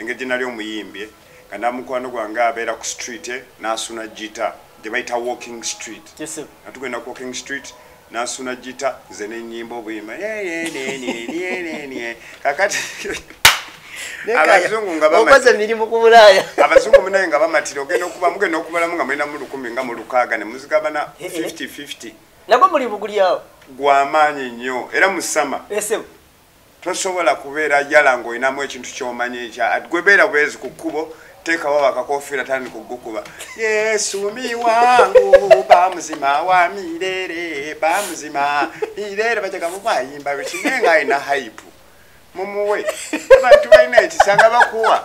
engeri gye nali omuyimbye nga namukwano gwange abeera ku street eh, n'asuna gita gye bayita walking street. Yes, sir. nga tugenda ku walking street n'asuna gita ze nenyimba obuyimba kakati abazungu nga bamati- okoze emirimu ku bulaaya. Abazungu munaye nga bamatira ogenda okuba mugenda okubalamu nga mulina mu lukumi nga mu lukaaga ne muzigabana Eh, eh. 50-50 nagwe muli buguli awo? Gwamaanyi nnyo era mu sama esebo tosobola kubeera yala ng'olinamu ekintu kyomanyi ekya gwebeera bwezi ku kkubo teekawo akakofiira tandi kugukuba yesu mi wangu bamuzima wa mirere bamuzima mirere bajagamu bayimba bikine nga alina haipu mumuwe abantu balina ekisanga bakuwa.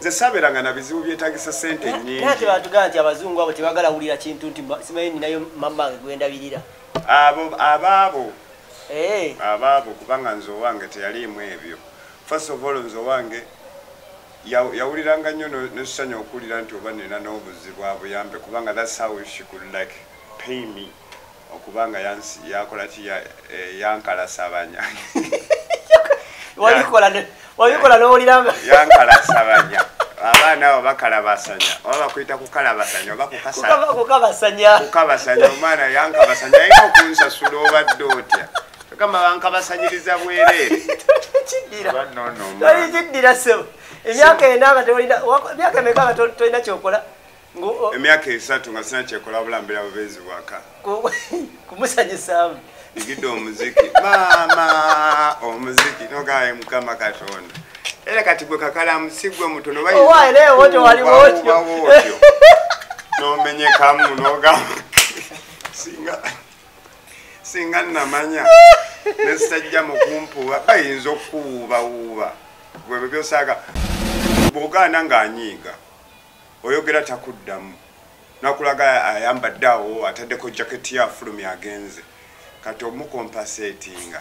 Nze sabeeranga na bizibu byetagisa sente nyingi naye tebatugaa nti abazungu abo tebagala wulira kintu nti simanyi ninayo mamange gwendabirira abo abaabo abaabo kubanga nze owange teyaliimu ebyo. First of all nze owange yaw- yawuliranga nnyo nesanya okuwulira nti oba nina n'obuzibu abuyambe kubanga thats how she could like pay me. Okubanga yakola ki? Eh, yankalasabanya wabikola n'owuliranga. Yankalasabanya abaana abo bakalabasanya oba bakwyita kukalabasanya oba kukasa. Kukaba- kukabasanya. Kukabasanya omwana yankabasanya. Alina okunsasula obadde otya togamba bankabasanyiriza bwereere kiddira Oba nono omwana. toli kiddira sebo emyaka ena nga tolina wako- emyaka emeka nga tol- tolina kyokola? Emyaka esatu nga sina kyekola bulambira bubeezi bwaka. Ku- kumusanyusaamu. Igidde omuziki. Maama omuziki. Nogaye mukama katonda. Era kati gwe kakalamusi gwe mutono Owaaye naye wotyo waliwo otyo. otyo. Nomenyekamu nogamba singa singa namanya nesajja mukumpuba bayinza okuwuubawuuba. Bwebyo byosaaga bwogaana ng'anyiiga oyogera takuddamu. Nakulaga ayambadde awo ataddeko jaketi ya fulumi agenze. Kati omukompasetinga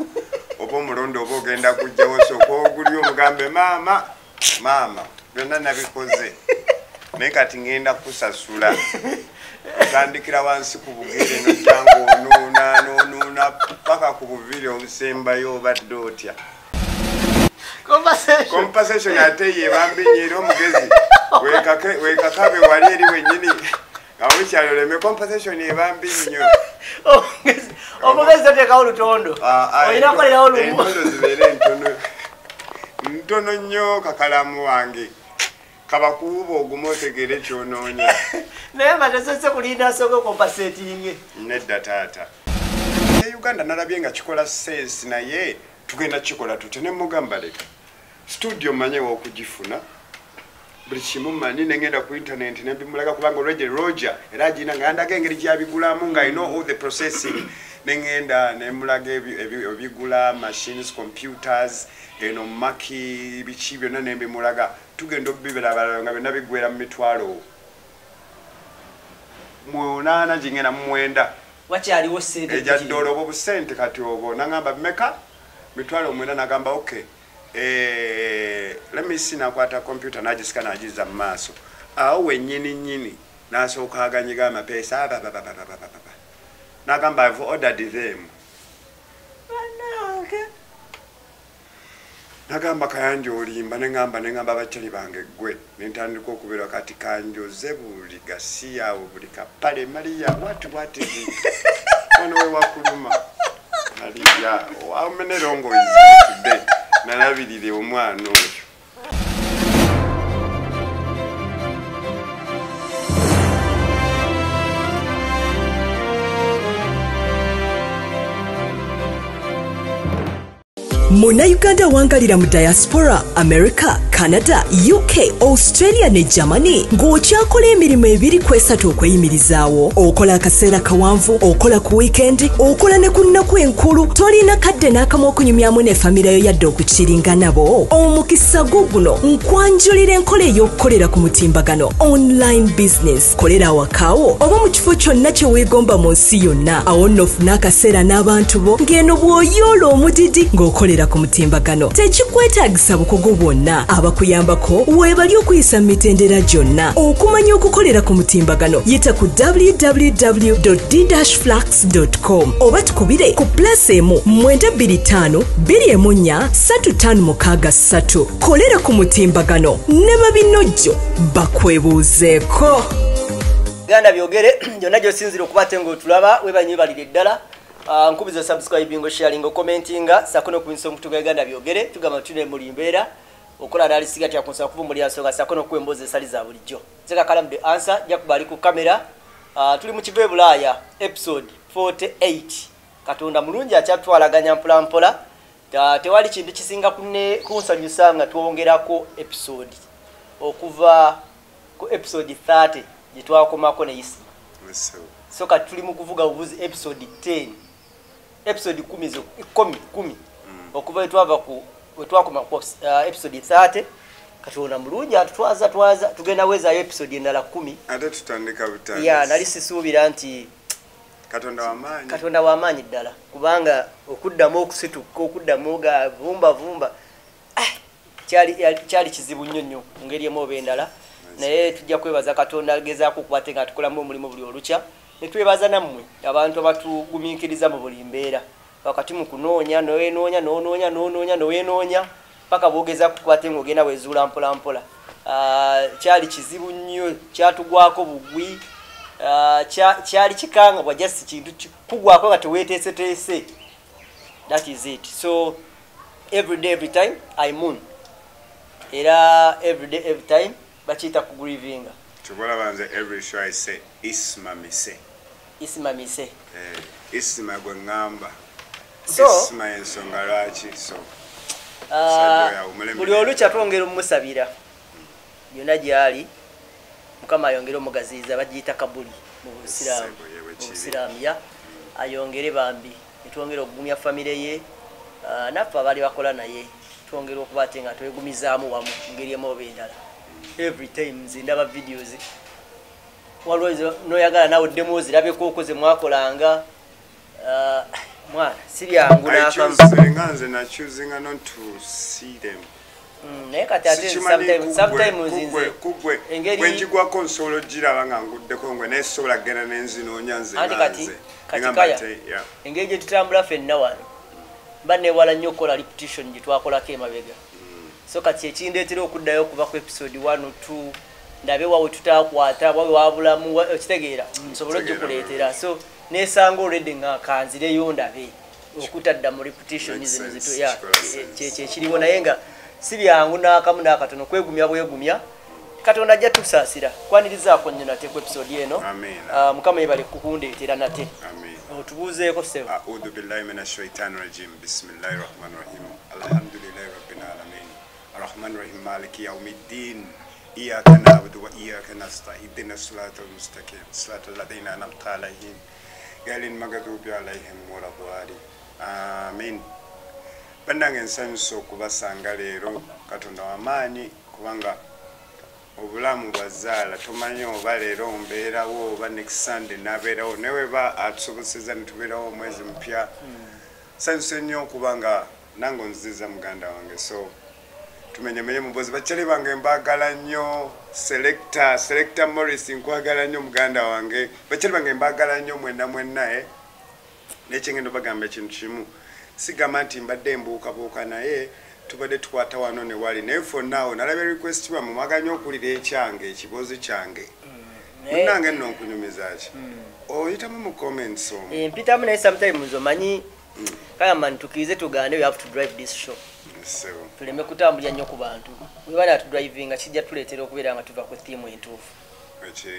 oba omulondo oba ogenda kujjawo sooka oguli omugambe maama maama byonna nabikoze. Naye kati ngenda kusasula otandikira wansi ku bugere nojjanga nonuuna paka ku buviri obusembayo obadde otya? Compensation. Ate yebambinye era omugezi. Wekakabe wali eri wenyini nga mukyalo oleme compensation ebambi nnyo. Omugezi- toteekawo lutondo. Olina kukolerawo lumu. entono zibeere ntono. Ntono nnyo kakalamu wange. Kabakuuba oguma otegere kyonoonya. Naye nga tesose kulinda asooke compasatinge nedda taata e uganda nalabye nga kikola sensi naye tugenda kikola tutya nemugamba leka studio manyewo okugifuna buli kimu manyi nengenda ku internet nembimulaga kubanga olwegye roger era agina nga yandaga engeri gyabigulamu nga ino all the processing nengenda nemulaga ebi- ebi- ebigula machines computers eno maki biki byonna nembimulaga tugenda obibirabalala nga byonna bigwera mu mitwalo. Munaana gingenda mu mwenda wakyaliwo sente ejaddola obwo busente kati obwo? Nagamba meka mitwalo omwenda nagamba ok eh, lemisi nakwata kompyuta nagisika nagiza mu maaso. Awo wenyini nyini nasooka aganyiga amapeesa ababababababa nagamba ive ordered them nagamba kayanja olimba neŋamba neŋamba abakyali bange gwe nentandika okubeera kati kanjoze buli gasiyawo buli kapale mariya wati wati ono wewakuluma mariya wamenerongoizitude nalabirire omwana oyo munnayuganda awangalira mu diaspora america canada uk australia ne germany. Ng'okyakola emirimu ebiri kwesatu okweyimirizaawo. Okola akaseera kawanvu okola ku wiikendi okola ne ku nnaku enkulu. Tolina kadde n'akamu okunyumyamu ne famire yo yadde okukiringa nabo. Omukisa gwo guno nkwanjulira enkola ey'okukolera ku mutimbagano online business. Kolera awakaawo oba mu kifo kyonna kye weegomba mu nsi yonna. Awo nno ofune akaseera n'abantu bo ng'eno bw'oyoola omudidi ng'okolera ku mutimbagano. Tekikwetaagisa bukugu bwonna. Aba bakuyambako weebali okuyisa mu mitendera gyonna. Okumanya okukolera ku mutimbagano yita ku www d-flax com oba tukubire ku pulasi emu 225 214 3563 kolera ku mutimbagano ne babinojjo bakwebuuzeeko. Ganda byogere gyonna gyosinzire okuba te ngaotulaba webanyibalire ddala. Ah, nkubiza subscribing sharing commentinga sako nokubinyisa omukutu gwa uganda byogere tugamba tune muli mbeera okola nalisiga tyakunsaba kuba muli ansonga sako nokuba emboozi esali za bulijjo. Zekakalamu the answer jakuba ali ku kamera. Ah, tuli mu kiva ebulaaya episode 48 katonda mulungi akyatwalaganya mpolampola. Ta- tewali kintu kisinga kunsanyusa nga twongerako episode. Okuva ku episode 30 gyetwakomako neyisima Musawo. so kati tuli mu kuvuga buvuzi episode 10 episode 10 zo 10 10 okuva wetwava ku wetwakoma ku uh, episode 30 katonda mulungi atutwaza twaza tugenda wezaayo episode endala 10 ate tutandika butandisi. Ya nali sisuubira nti katonda wamaanyi katonda wamaanyi ddala. Kubanga okuddamu okusituka okuddamu ga vumba vumba ah, kyali yali- kyali kizibu nnyo nnyo mu ngeri emu oba endala. Naye tujja kwebaza katonda agezaako okubate nga tukolamu omulimu buli olukya netwebaza nammwe abantu abatugumiikiriza mu buli mbeera wakati mu kunoonya nowenoonya nonoonya nonoonya nowenoonya paka bwogezaako kubate ngaogenda wezuula mpolampola. Ah, kyali kizibu nnyo kyatugwako bugwi Ah, kya- kyali kikangabwa just kintu ki- kugwako nga teweteeseteese that is it. So every day every time i moon. Era every day every time bakiyita kugrivinga tubolaba nze every show i say isma mise. Isimamise Eh, isma gwe ŋŋamba Isma ensonga lwaki? So awumule buli olukya twongera omumusabira yonna gyali mukama ayongere omugaziiza bagiyita kabuli mu busiraamu ya ayongere bambi netwongera okugumya famire ye Ah, naffe abaali bakola naye twongera okuba te nga twegumizaamu wamu ngeri emu oba endala. Every time nze ndaba videos waliwo noyagala nawe oddemu ozirabeko oko ze mwakolanga Ah, mwana si byangu I n'akamu choose- nga nze na choosing not to see them. Mm, naye kati ate Sikimanyi sometime- kugwe- sometimes kugwe- nze kugwe. Engeri- bwenjigwako nsobola ogiraba nga nguddeko ngwe naye sobola kgenda nenzinoonya nze anti nga kati nze kati Ngamba kaya nti, yeah. engeri gye tutambula ffenna wano mba newala nnyo okukola repetition gye twakolako emabega. So kati ekindeetera okuddayo okuva ku episode 1 2 ndabe wawe tutakwata wawe wabulamu wa- okitegeera nsobole Kitegeera okukuleetera so nesanga olredde nga kanzireyo ndabe okutadda mu repetition Makes zino sense, zito ya kikola sense. kyekyo ekiriwo naye nga si byangu n'akamu n'akatono kwegumya bwegumya katonda ajja tusaasira kwanirizaako nnyo nate ku episode eno Amen. Ah, mukama yebale kukundeetera nate Amen. otubuuzeeko sebo أعوذ بالله من الشيطان الرجيم بسم الله الرحمن الرحيم الحمد لله رب العالمين الرحمن الرحيم مالك يوم الدين إياك نعبد وإياك نستعين اهدنا الصراط المستقيم صراط الذين أنعمت عليهم gali magatubi alaihim waradwali amin. Bannange ensanyuse okubasanga leero katonda wamaanyi kubanga obulamu bwazaala tomanyi oba leero mbeerawo oba next sunday nabeerawo neweba atusoboseza netubeerawo omwezi mupya sanyuse nnyo okuba nga nange onziza muganda wange so tumenyemenye mubozi bakyali bange mbaagala nnyo. Selecta selecta morris nkwagala nnyo muganda wange. Bakyali bange mbagala nnyo mwenna mwenna e nekyengendo bagamba ekintu kimu. Sigamba nti mbadde mbuukabuuka naye tubadde tukwata wano ne wali. Naye fonnaawo nalabye request bamwe mwagala nnyo okuwulira ekyange ekibuuzi kyange. Naye munnange nno onkunyumiza ki? Oyitamu mu comments omwo eh, mpitamu naye sometimes omanyi kagamba ntukirize tugande we have to drive this show. Tuleme kutambulira nnyo ku bantu. Webali atudrivinga kijja tuleetera okubeera nga tuva ku thimu entuufu.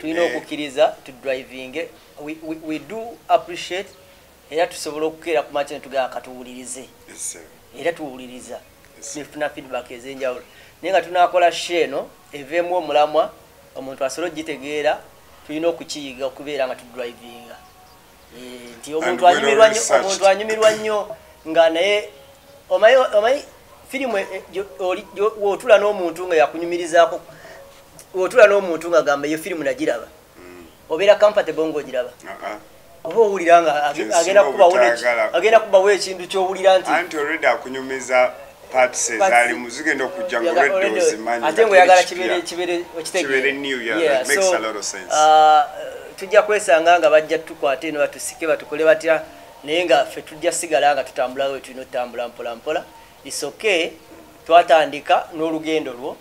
Tulina eh, okukkiriza tudrivinge. We, we, we do appreciate era tusobola okukeera ku makya netugaba katuwulirize era tuwuliriza. Nefuna feedback ez'enjawulo. Naye nga tunakola she eno eveemu omulamwa omuntu asobole okugitegeera tulina okukiyiga okubeera nga tudrivinga. Eh, nti omuntu anyumirwa nnyo nga naye omanyi firimu eh, gyo- wootula n'omuntu nga yakunyumirizaako wootula n'omuntu nga gamba eyo firimu nagiraba. Obeera comfortable ng'ogiraba. Ah, ah. oba owulira nga agenda kubawo ekintu kyowulira nti anti olredi akunyumiza parts Parts- ezaalimu zigenda okujja ate nga ngaoyagala uh, tujja kwesanga nga bajja tukwate eno batusike batukole batya naye nga ffe tujja sigala nga tutambula we tulina otutambula mpola mpola isoke twatandika n'olugendo lwo.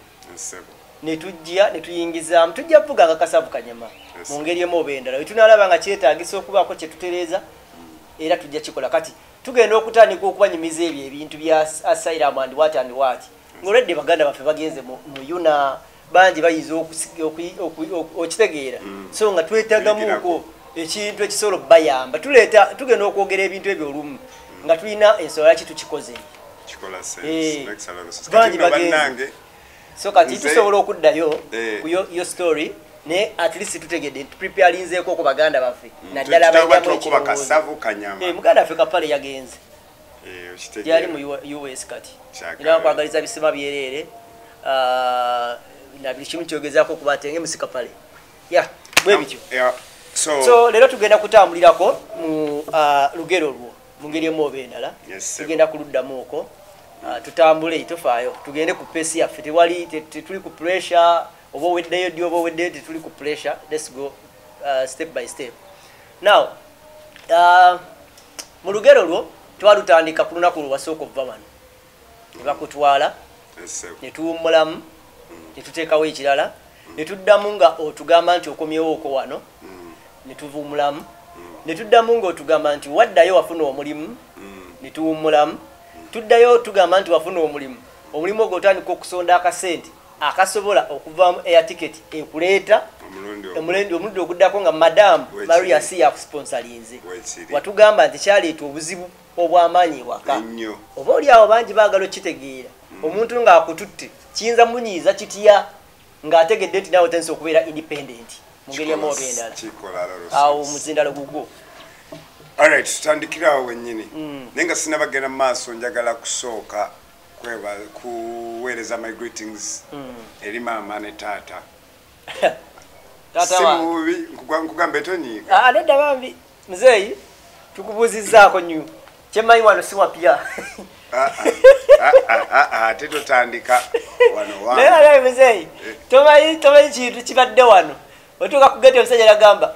Netujja netuyingizaamu tujja kuvuga nga kasavu kanyama mu ngeri emu oba endala wetunalaba nga kyetagisa okubaako kyetutereeza era tujja kikola. Kati tugenda okutandika okubanyumiza ebyo ebintu bya asylum and what and what? Ngaolwedde baganda baffe bagenze mu yuna bangi bayinza okitegeera. So nga twetagamuko ekintu ekisobola okubayamba. Tuleeta tugenda okwogera ebintu ebyo olumu. Nga tulina ensonga ki tukikoze? kikola Eh, sense. Makes a lot of sense bangi kati nno bagenze. bannange. So kati tusobola okuddayo Eh. ku yo yo story ne at least tutegedde tupreparinzeeko ku baganda baffe. Naddala tutaba abalinamu tukuba ekirowoozo. kasavu kanyama. Eh, muganda waffe kapale yagenze. Eh, gyali mu us kati. Era nkwagaliza bisima byereere ah, na buli kimu kyogezaako okuba ate ngemusi kapale ya bwe bityo. Yeah, so leero tugenda kutambulirako mu ah, lugero lwo mu ngeri emu oba endala. Tugenda kuluddamu okwo. Ah, tutambule tofaayo tugende ku pesi yaffe tewali te- tetuli ku pressure. Oba oweddeyo ddi oba oweddeyo tetuli ku pressure. Lets go uh, step by step. Now uh, mu lugero lwo twalutandika ku lunaku lwewasooka okuva wano ne bakutwala ne tuwummulamu ne tuteekawo ekirala ne tuddamu nga otugamba nti okomyewo oko wano Mm, ne tuvuumulamu ne tuddamu ng'otugamba nti waddayo wafuna omulimu mm, ne tuwummulamu tuddayo tugamba nti wafuna omulimu. Omulimu ogwo otandika okusonda akasente akasobola okuvaamu air ticket ekuleeta omulundi oguddako nga madamu maria si yakusponsalinze watugamba nti kyaleeta obuzibu obw'amaanyi ewaka. Oba oli awo bangi baagala okitegeera. Omuntu ng'akututte kiyinza munyiiza kitya ng'ategedde nti naawe otandisa okubeera independent mu ngeri emu oba endala kikola a lot of awo sense. muzindalo gugwo alright tutandikirawo wennyini. Mm. naye nga sinabagenda mu maaso njagala kusooka kuweereza my greetings Mm. eri maama ne taata. Si wange mububi nkugwa- nkugambe tonyiiga Ah, nedda bambi. Muzeeyi tukubuuzizzaako nnyo kyemmanyi wano si wapya Ah, ah, ate totandika. Wano naye wange alabi muzeeyi tomanyi tomanyi kintu kibadde wano. Otuuka kugete omusajja yagamba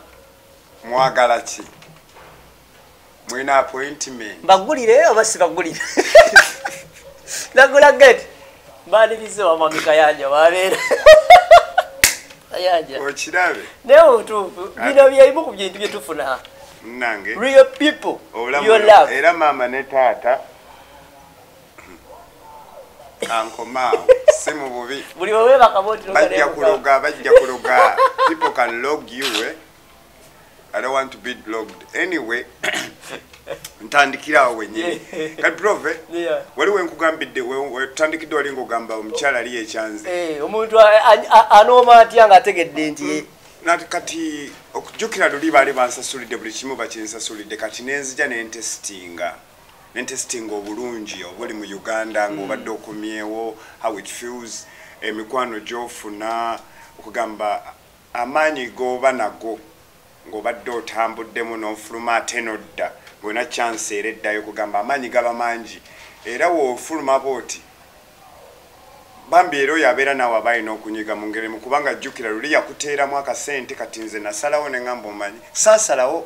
mwagala ki mwina appointment. Mbagulire oba sibagulire? Nagula gete mbanirize wamwami kayanja wabeera. Kayanja okirabe. Naye obutuufu bino byebimu ku bintu bye tufuna. Nange real people your love. era maama ne taata. Ankomaawo si mu bubi. Buli wewebaka bajja kuloga bajja kuloga. People can log you eh? I don't want to be logged anyway. Ntandikirawo wenyini Yeah. kati prove waliwo enkugambidde we- we- tutandikidde wali ngaogamba omukyala ali ekyanze omuntu a- a- anooma atya ng'ategedde nti nati kati okujjukira luli baali bansasulidde buli kimu bakinsasulidde kati nenzija nentesitinga nentesitinga obulungi obuli mu uganda ng'obadde okomyewo how it feels emikwano gyofuna okugamba amaanyi g'oba nago ng'obadde otambuddemu n'ofuluma ate nodda ng'olina chance era eddayo okugamba amaanyi gaba mangi. Era woofuluma booti bambi era oyo abeera naawe aba alina okunyiga mu ngeri mu kubanga jjukira luli yakuteeramu akasente kati nze nasalawo ne ŋŋamba omanyi. Saasalawo?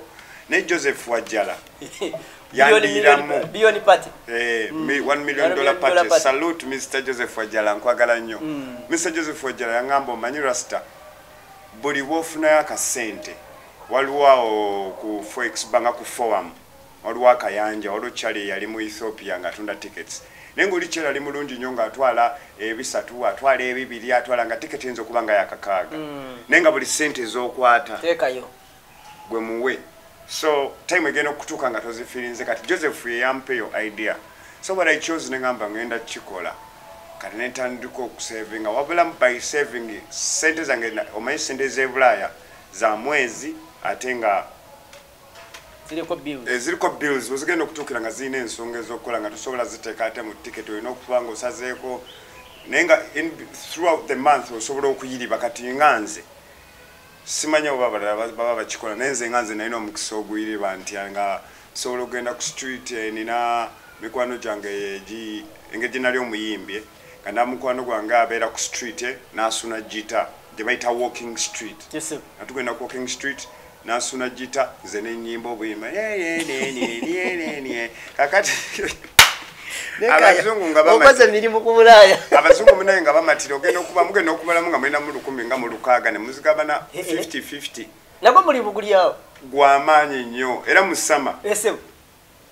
Ne joseph wajjala? Yandiiramu Eh, Mm. million dollar party. salute mr joseph wajjala nkwagala nnyo. Mm. mr joseph wajjala yaŋŋamba omanyi rasta buli bwofunayo akasente waliwo awo ku forex banga ku forum. Waliwo akayanja waliwo kyali eyali mu ethiopia ng'atunda tickets. Naye ngaoli kyali ali mulungi nnyo ng'atwala ebisatu atwala ebibiri atwala nga tiketi eyinza okuba nga yakakaaga. Naye nga buli sente ez'okwata gwe muwe. So time egenda okutuuka nga tozifirinze kati joseph yeyampeyo idea. So what i chose neŋamba ngenda kukikola. Kati netandika okusavinga wabulamu by saving sente zange omanyi sente zebulaaya za mwezi ate nga eziriko bills. Wezigenda okutuukira nga zirina ensonga ezokukola nga tosobola ziteeka ate mu ticket olina okuba nga osazeeko. Naye nga throughout the month osobola okuyiriba kati nga nze simanyi oba abalala ba- baba bakikola naye nze nga nze nalina omukisa oguyiriba nti nga sobola okugenda ku street eh, nina mikwano gyange engeri gye nali omuyimbi nga na mukwano gwange abeera ku street eh, n'asuna gita gye bayita walking street. Yes, sir. nga tugenda ku walking street n'asuna gita ze nenyimba obuyimba kakati abazungu nga okoze bamati emirimu ku bulaaya. Abazungu munaye nga bamatira ogenda okuba mugenda okubalamu nga mulina mu lukumi nga mu lukaaga ne muzigabana Eh, eh. 50-50 nagwo muli bugulyawo gwamaanyi nnyo era mu sama ese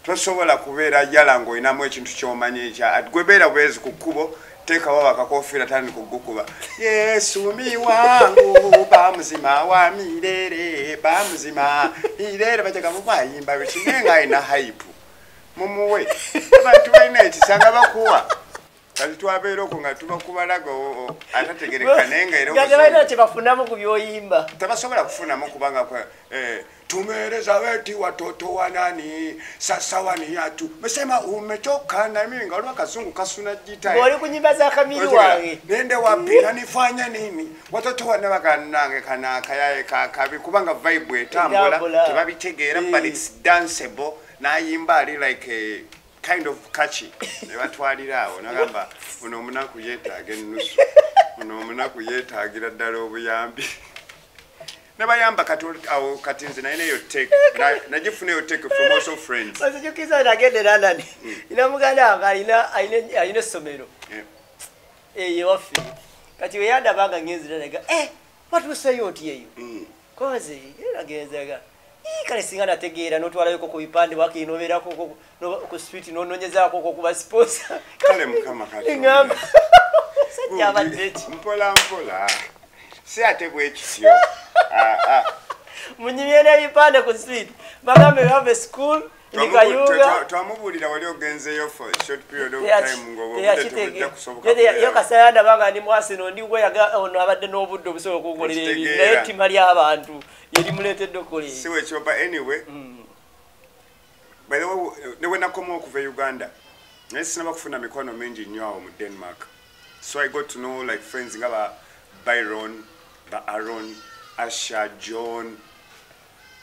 tosobola kubeera yala ng'olinamu ekintu kyomanyi ekya gwebeera bwezi ku kkubo teekawo akakofiira tandika okugukuba yesu mi wangu bamuzima wa mirere bamuzima. Mirere bajjaga mubayimba bekinaye nga alina haipu mumuwe. Abantu balina ekisanga bakuwa. Kati twabeera okwo nga tubakubalaga atategereka naye nga era nga tebalina kyebafunamu ku byoyimba. Tebasobola kufunamu kubanga eh, tumeereza weti watoto wanani sasa wani yatu. Mesema umechoka nami nga olwa kazungu kasuna jita. Ng'oli ku nyimba za kamiri wange. Nende wapi? Nanifanya nini? Watoto wane bakanange kana kayaye kakabi kubanga vibe etambula tebabitegeera Eh. but its danceable. Nayimba ali like a kind of catchy. Nebatwalira awo nagamba uno omunaku yetaaga enusu uno omunaku yetaagira ddala obuyambi nebayamba kati awo kati nze nalina eyo take. Na- nagifuna eyo take from also friends. Ozijukiza nagende london ina muganda wange alina essomero. Yeah. eyo waffe. Kati weyandabanga ngenzira naga eh watuuseyo oti eyo Mm. koze era genzaga "Ii, kale singa nategeera notwalayoko ku bipande wakinobeerako ku- no- ku street nononyezaako kuba sponsa Kale Mukama Katonda. eŋamba sajja abadde ki? Mpola mpola si ate bwekityo Ah, ah. munyimye n'ebipande ku street. Bagambe bave school Twamubu- nikayunga twa- twamubuulira wali ogenzeyo for short period of time ngaobudde tebujja kusoboka yo kubeera. kasayanda banga ndi mwasino ndi weyaga ono abadde n'obudde obusobola okungolera ebintu naye ttima ly'abantu yerimuleetedde okukola si ebyo wekiba anyway. By the way ne wenakoma okuva e uganda naye sinaba kufuna mikono mingi nnyo awo mu denmark. So i got to know like friends nga ba byron ba aron asha john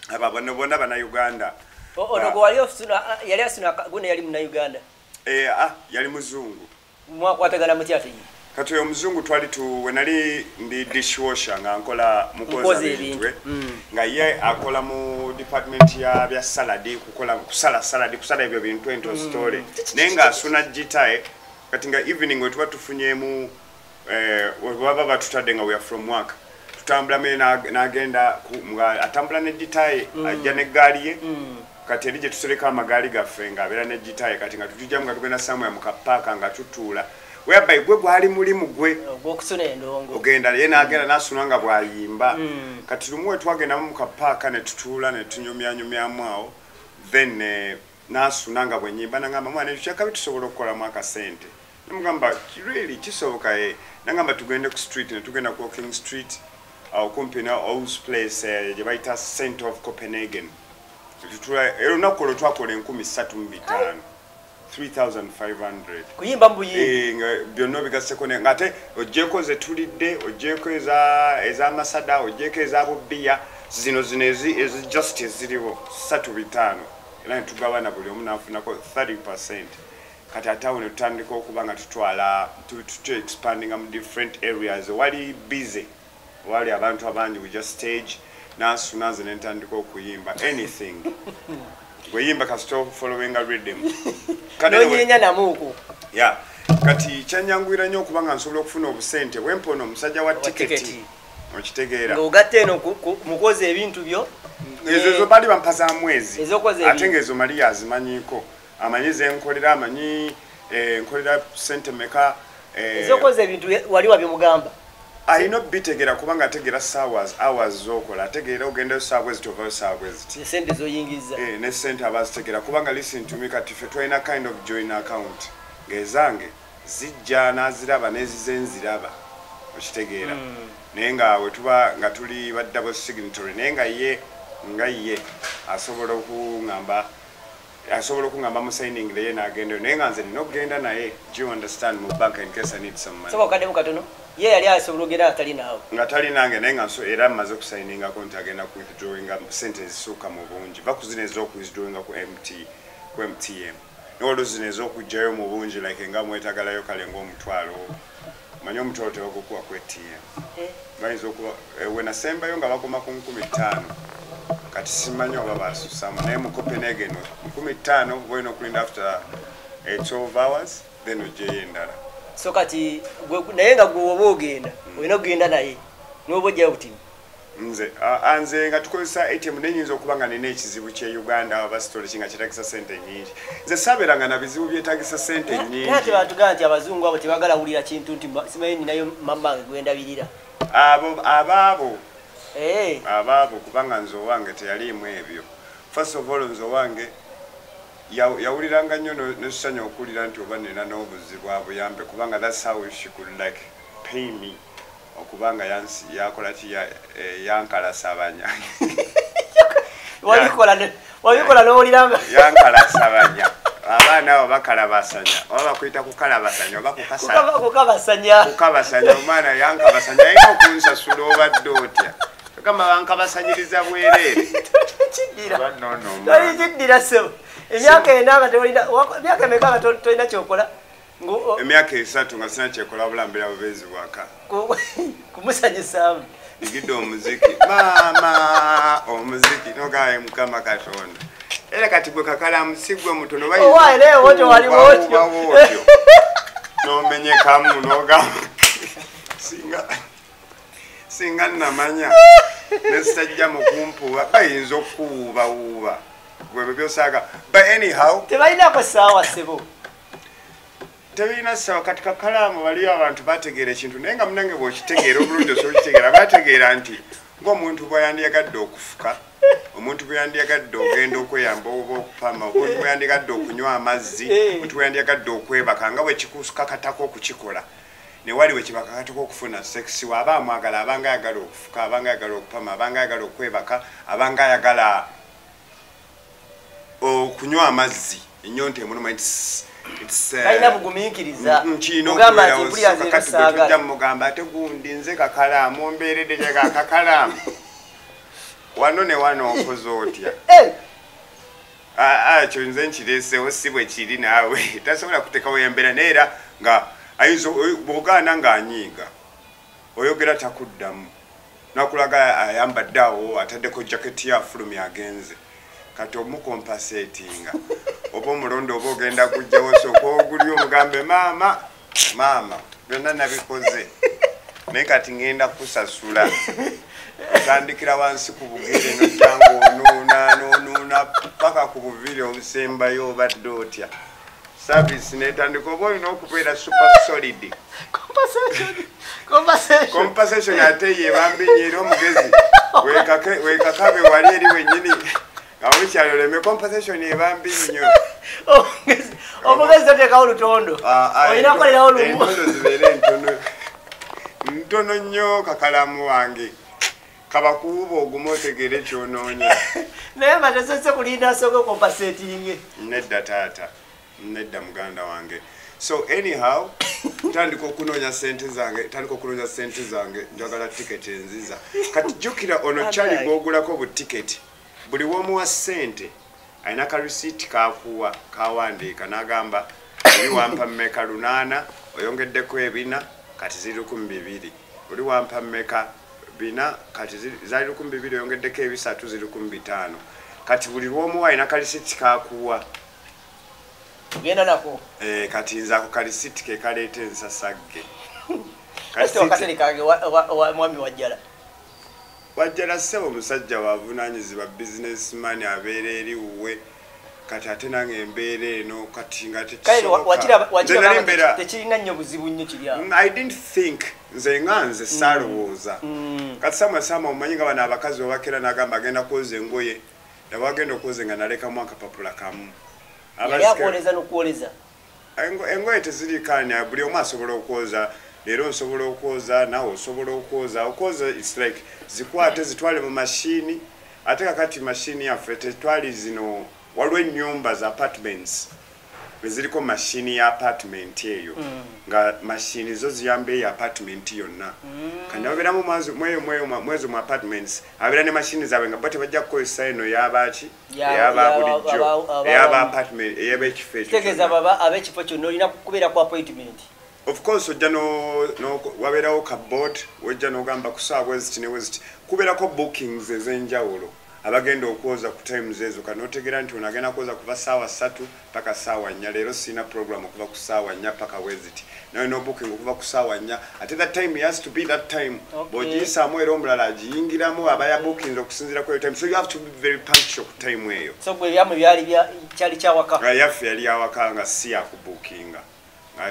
aba bano bonna banauganda O- ono gwe wali osuna yali asuna gune yali munauganda Eh, ah, yali muzungu. Mwakwatagana mutya ate ye? Kati oyo omuzungu twali tu wenali ndi dishwasher nga nkola mukoza ebintu. eh. nga ye akola mu department ya bya saladi kukola kusala saladi kusala ebyo bintu ento story. Naye ngaasuna gitae kati nga evening we tuba tufunyemu eh, baba batutadde nga we are from work tutambula mene na- n'agenda atambula ne gitae ajja n'eggaali ye. Kati eri gye tusereka amagaali gaffe ng'abeera ne gitae kati nga tutujjamu nga tugenda samwe mu kapaaka nga tutuula. Whereby gwe gwali mulimu gwe. Endongo. Ogenda ye nagenda nasuna nga bwayimba. Kati lumu we twagendamu mu kapaaka ne tutuula ne tunyumyanyumyamu awo then eh, nasuna nga bwenyimba nagamba mwana ekyo kyakabi tusobola okukolamu akasente nemugamba really kisoboka ye nagamba tugende ku street ne tugenda ku walking street awo kumpi ne ous place eh, gye bayita cent of copenhagen. Olunaku olwo twakola enkumi ssatu mu bitaano. 3500 kuyimba mu buyimba. Eh, byonna obigaseko ne- nga ate ogyeko ze tulidde ogyeko eza ez'amasada ogyeko ez'abubbiya zino zino just eziriwo ssatu bitaano. Era netugabana buli omu nafunako 30 percent. Kati ate awo ne tutandika okuba nga tutwala tu- tutu expandinga mu different areas. Wali busy wali abantu abangi we just stage nansuna nze nentandika okuyimba anything. Gweyimba kasito followinga rhythm. Kale we- nonyenya namuuku ya kati kyanyanguira nnyo okuba nga nsobola okufuna obusente bwempona omusajja wa tiketi. okitegeera. Ng'ogatta eno mukoza ebintu byo ezo ezo bali bampa za mwezi ate ebintu. ngaezo mali yazimanyiko amanyi zenkolera amanyi eh, nkolera sente meka eh, ezokoza ebintu wali wabyemugamba alina obitegeera kubanga ategeera hours hours zokola ategeera ogendayo saawa eziti ovayo saawa eziti esente zoyingiza. Eh, ne sente abazitegeera kubanga listen to me kati ffe tulina kind of join account ng'ezange zijja n'aziraba n'ezize nziraba okitegeera. Naye nga we tuba nga tuli ba double signatory naye nga ye nga ye asobola okuŋŋamba asobola okuŋŋamba mu signing naye n'agendayo naye nga nze nina okugenda naye do you understand mu bank in case I need some money? Soba okaddemu katono ye yali asobola ogenda atali naawe? Nga tali nange naye nga era mmaze okusayiningako nti agenda ku withdrawinga sente ezisukka mu bungi. Bakuzina ez'oku withdrawinga ku mt ku mtm newaliwo zino ez'okugjayo mu bungi like nga mwetagalayo kale ngaomutwalo manye omutwalo tebagukuwa kwetiya Eh, bayinza okuba eh, we nasembayo nga bakoma ku nkumi ttaano. Kati simanyi oba basusamu naye mu copenhagen nkumi ttaano boyina okulinda after eh, 12 hours then ojeyo endala so kati naye nga gwe oba ogenda olina okugenda naye noba ojjayo butini nze nze nga tukozesa atm nenyinza okuba nga nina ekizibu kye uganda oba sitole kinga kyetagisa sente nyingi nze sabeeranga na bizibu byetagisa sente nyingi naye tebatugamba nti abazungu abo tebagala wulira kintu nti ma- simanyi ninayo mamange gwendabirira abo abaabo. Eh, abaabo kubanga nze owange teyaliimu ebyo. First of all nze owange yawuliranga nnyo no- nesusanya okuwulira nti oba nina n'obuzibu abuyambe kubanga thats how she could like pay me okubanga yansi- yakola ki ya- eh, yankalasabanya wabikola n'owuliranga. Yankalasabanya abaana abo bakalabasanya. Oba bakuyita kukalabasanya oba kukabasanya. Omwana yankabasanya alina okunsasula obadde otya? Ogamba bankabasanyiriza bwereere. Kiddira. Kiddira sebo emyaka ena nga emyaka emeka nga to- tolina kyokola emyaka esatu nga sina kyekola bulambira bubeezi bwaka ku- kumusanyusaamu igidde omuziki maama omuziki nogaye mukama katonda era kati gwe kakalamu si gwe mutono Owaaye, naye wotyo waliwo otyo. otyo nomenyekamu nogamba singa singa namanya nesajja mukumpuba bayinza okuwuubawuuba gwebwe byosaaga but anyhow tebalinako saawa sebo tebirina sawa kati kakalamu waliyo abantu bategeera ekintu naye nga munange bwokitegeera obulungi osobola okitegeera bategeera nti ngaomuntu bweyandiyagadde okufuka omuntu bweyandiyagadde ogenda okweyamba oba okupama omuntu bweyandiyagadde okunywa amazzi Eh. omuntu bweyandiyagadde okwebaka nga bwekikukakatako okukikola. Newali wekibakakatako okufuna sekisi waaba amwagala abanga ayagala okufuka abanga ayagala okupama abanga ayagala okwebaka abanga ayagala okunywa amazzi. Enyonta emuluma eh, talina bugumiikiriza nkino ogamba nti mpulira tujja zesaagala mugamba ate gundi nze kakalaamu ombeeredde kyaga kakalaamu wano ne wano okoze otya? Ah, ah, kyo nze nkireesewo si bwe kiri naawe. Tasobola kuteekawo embeera naye era nga ayinza bw'ogaana ng'anyiiga oyogera takuddamu. Nakulaga ayambadde awo ataddeko jaketi ya fulumi agenze kati omukompasetinga oba omulondo oba ogenda kujjawo sooka oguli omugambe maama maama byonna nabikoze. Naye kati ngenda kusasula. Otandikira wansi ku bugere nojjanga onuuna nonuuna paka ku buviri obusembayo obadde otya. Saavisi netandika oba olina okubeera super solid? Compensation ate yebambinyi era omugezi. Wekakabe wali eri wenyini awekyalo oleme compensation ebambi nnyo omugezi toteekawo lutondo Ah, ah, olina kukolerawo lumu. zibeere ntono. Ntono nnyo kakalamu wange. Kabakuuba oguma otegeere kyonoonya. Naye nga tesose kulinda asooke kompasetinge nedda taata. Nedda muganda wange. So anyhow tandika okunoonya sente zange tandika okunoonya sente zange njagala tiketi enziza. Kati jjukira ono kyali gwogulako butiketi buli womuwa sente alina karisiiti kakuwa kawandiika n'agamba oli wampa mmeka lunaana? Oyongeddeko ebina kati ziri lukumi bibiri. Oli wampa mmeka bina? Kati zaali lukumi bibiri. Oyongeddeko ebisatu ziri lukumi bitaano. Kati buli lwomuwa alina karisiiti kakuwa genda nako. Eh, kati nze ako kalisiti ke kaleeta ensasagge. Kasite wakatale kange wa- wa- wa- mwami wajjala wajjala ssebo omusajja wavunanyizibwa businessman abeera eri wuwe kati ate nange embeera eno kati nga tekirina nnyo buzibu nnyo kiri Mm, i didn't think nze nga nze saalowooza. kati samwe sama omanyi nga bano abakazi webakera nagamba agenda kwoza engoye naba agenda okwoza nga nalekamu akapapula kamu. Akwoleza n'okwoleza. Engo- engoye tezirikaanya buli omu asobola okwoza leero nsobola okwoza nawe osobola okwoza. Okwoza its like zikwate zitwale mu mashini ate kakati mashini yaffe tetwali zino waliwo ennyumba za apartments eziriko mashini ya apartment eyo. Nga mashini zo ziyamba eyo apartment yonna. Kandi babeeramu mwezo mweyo mwezo mu apartments abeera ne mashini zaabwe nga bo tebajja kukozesa eno eyabaki Ya- eyaba apartment eyabekifo ekyo ab'ekifo kyonna olina kubeera ku appointment of course ojja wabeerawo ka board wojja n'ogamba ku saawa weziti ne weziti kubeerako bookings ez'enjawulo abagenda okwoza ku times ezo kati notegeera nti ono agenda kwoza kuva saawa ssatu paka saawa nnya. Leero sirina program okuva ku saawa nnya paka weziti naye no booking okuva ku saawa nnya. Ate that time has to be that time. Bw'ogiyisaamu era omulala agiyingiramu aba ya bookings okusinziira ku eyo time. So you have to be very punctual ku time eyo. So gwe byamwe byali bya- kyali kyawaka? Yaffe yali awaka nga si yakubuukinga nga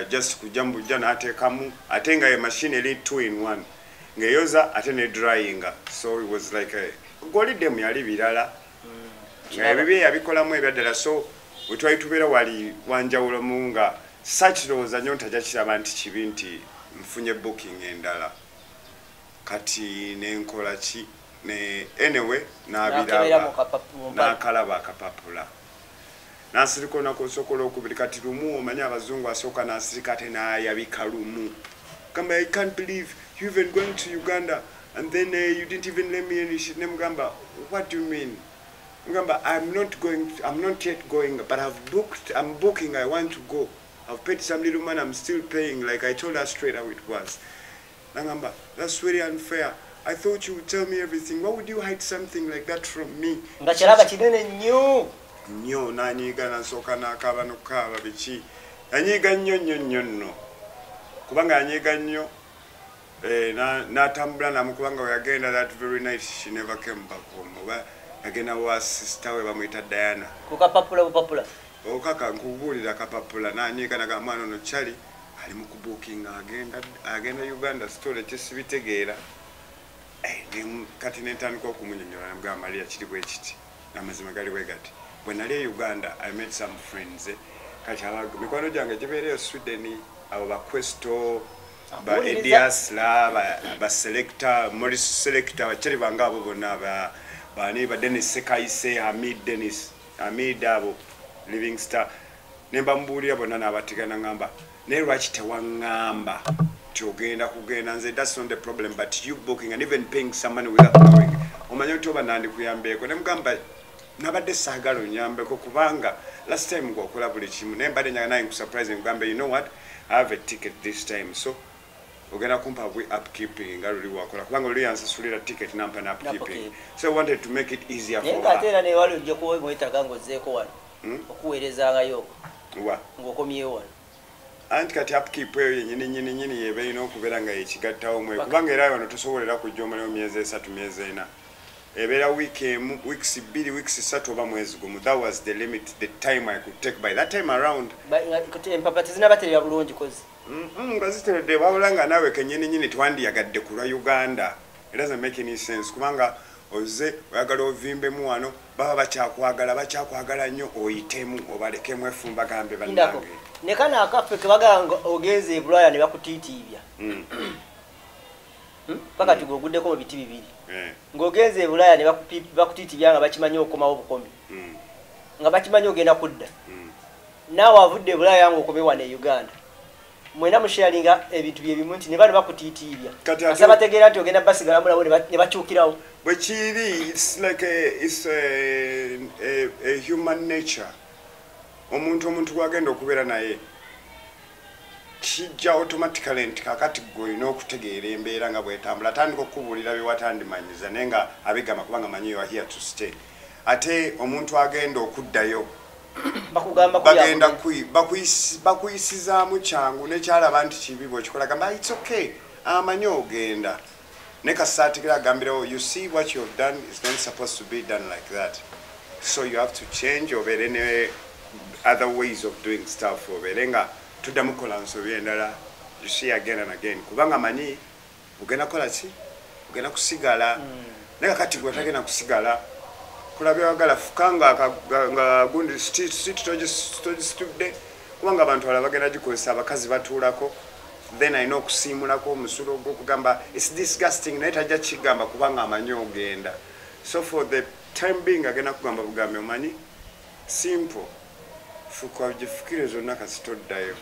just kujja mubujja n'ateekamu ate nga ye mashini eri two in one. Ng'eyoza ate ne dryinga. So it was like golidemu yali birala. Nga ebibi yabikolamu ebyaddala so bwe twali tubeera wali wanjawulomu nga sakirowooza nnyo ntajja kiraba nti kibi nti nfunye booking endala. Kati nenkola ki? Ne anyway N'akebeera mu n'abiraba kapa- mu mpale. n'akalaba akapapula n'asirika olunaku olusokola okubiri. Kati lumu omanyi abazungu asooka n'asirika ate n'ayabika lumu. Gamba i can't believe you even going to uganda and then uh, you didn't even let me shit nemugamba what do you mean? Mugamba i'm not going i'm not yet going but i've booked i'm booking i want to go. I've paid some little money i'm still paying like i told her straight how it was. Nangamba that's very unfair. I thought you would tell me everything. Why would you hide something like that from me? Nga kiraba kinene nnyo nnyo nanyiiga nasooka nakaaba nokukaaba biki yanyiiga nnyo nnyo nnyo nno kubanga yanyiiga nnyo eh, na- n'atambula namu kubanga weyagenda that very night she never came back home. Oba yagenda wa sisita we bamwyita diana. Ku kapapula bupapula. Okaka nkubuulira akapapula. Nanyiiga naga mwana ono kyali ali mu kubuukinga agenda uganda sitole ekisibitegeera Eh, kati nentandika okumunyonyola namugamba maria kiri bwe kiti. Namazima gali bwe gati bwe nali e uganda i made some friends. Kati mikwano gyange gibeereyo sweden abo bakwesto ba ediasla baselecta moris selecta bakyali bange abo bonna ba- bani ba denis sekaise hamid denis hamid abo living star. Nembamubuulira bonna n'abategana ngamba naye lwaki tewaŋŋamba nti ogenda kugenda? Nze that's not the problem but you booking and even paying some money without knowing. Omanye nti oba nandikuyambeeko? Nemugamba nabadde saagala onyambeko kubanga last time gwakola buli kimu naye mbadde nyaga naye nkusurprise nkugambe you know what? I have a ticket this time. So ogenda kumpa bwe upkeeping nga luli wakola kubanga luli yansasulira ticket nampa na upkeeping upkeep. so i wanted to make it easier naye for nga ate her era newali ojja kuba mwetaga ngaozzeeko wano Hmm? okuweerezangayo wa? ng'okomyewo wano. Anti kati upkeep eyo yenyini nyini nyini yeba erina okubeera nga yekigattawo mwe kubanga era wano tosobolera kujja omalayo myezi esatu myezi ena ebeera wiiki emu weeks bbiri weeks satu oba mwezi gumu. That was the limit the time i could take by that time around. Empapa tezinabaterera bulungi kozi. Mhm, nga ziteredde wabula nga naawe kenyini nyini twandiyagadde ku lwa uganda. It doesn't make any sense. Kubanga oze oyagala ovimbemu wano baba bakyakwagala bakyakwagala nnyo oyitemu obalekemu efumba gambe ndako bannange ne kano akaffe kebagamba nga ogenze ebulaya ne bakutiitiibya. Mm, Hmm? paka ti gweoguddeko mu biti bibiri eh, ng'ogenze ebulaya ne bakupi- bakutiitiibya nga bakimanyi okukomawo bukomi mm, nga bakimanyi ogenda kudda. Mm. naawe avudde ebulaya nga okome wano e uganda. Mwena musharinga ebintu byebimu nti ne bano bakutiitiibya asa bategeera nti ogenda basigalamu nabo ne ba- ne bakyukirawo. Bwe kiri its like a, its a, a, a human nature. Omuntu omuntu gwagenda okubeera naye kijja automatically nti kakati gwe olina okutegeera embeera nga bwetambula atandika okubuulira byewatandimanyiza naye nga abigamba kubanga manyi you are here to stay. Ate omuntu agenda okuddayo bagenda bakuyisizaamu kyangu nekyalaba nti kibi bwekikola gamba its okay amanyi ogenda. Ne kasaatikira agambirewo you see what you have done? Is not supposed to be done like that. So you have to change obeere ne other ways of doing stuff obeere nga tuddamu kukola nsobi endala you see again and again. Kubanga manyi ogenda kukola ki? Ogenda kusigala. Naye kakati gwe tagenda kusigala kola byewagala fukanga aka- nga- gundi siti togisitudde kubanga abantu bala bagenda gikozesa abakazi batuulako. Then alina okusiimulako omusulo gwokugamba its disgusting naye tajja kigamba kubanga amanyi ogenda. So for the time being agenda kugamba bugambe omanyi simple fuka gifukire zonna kasi toddayo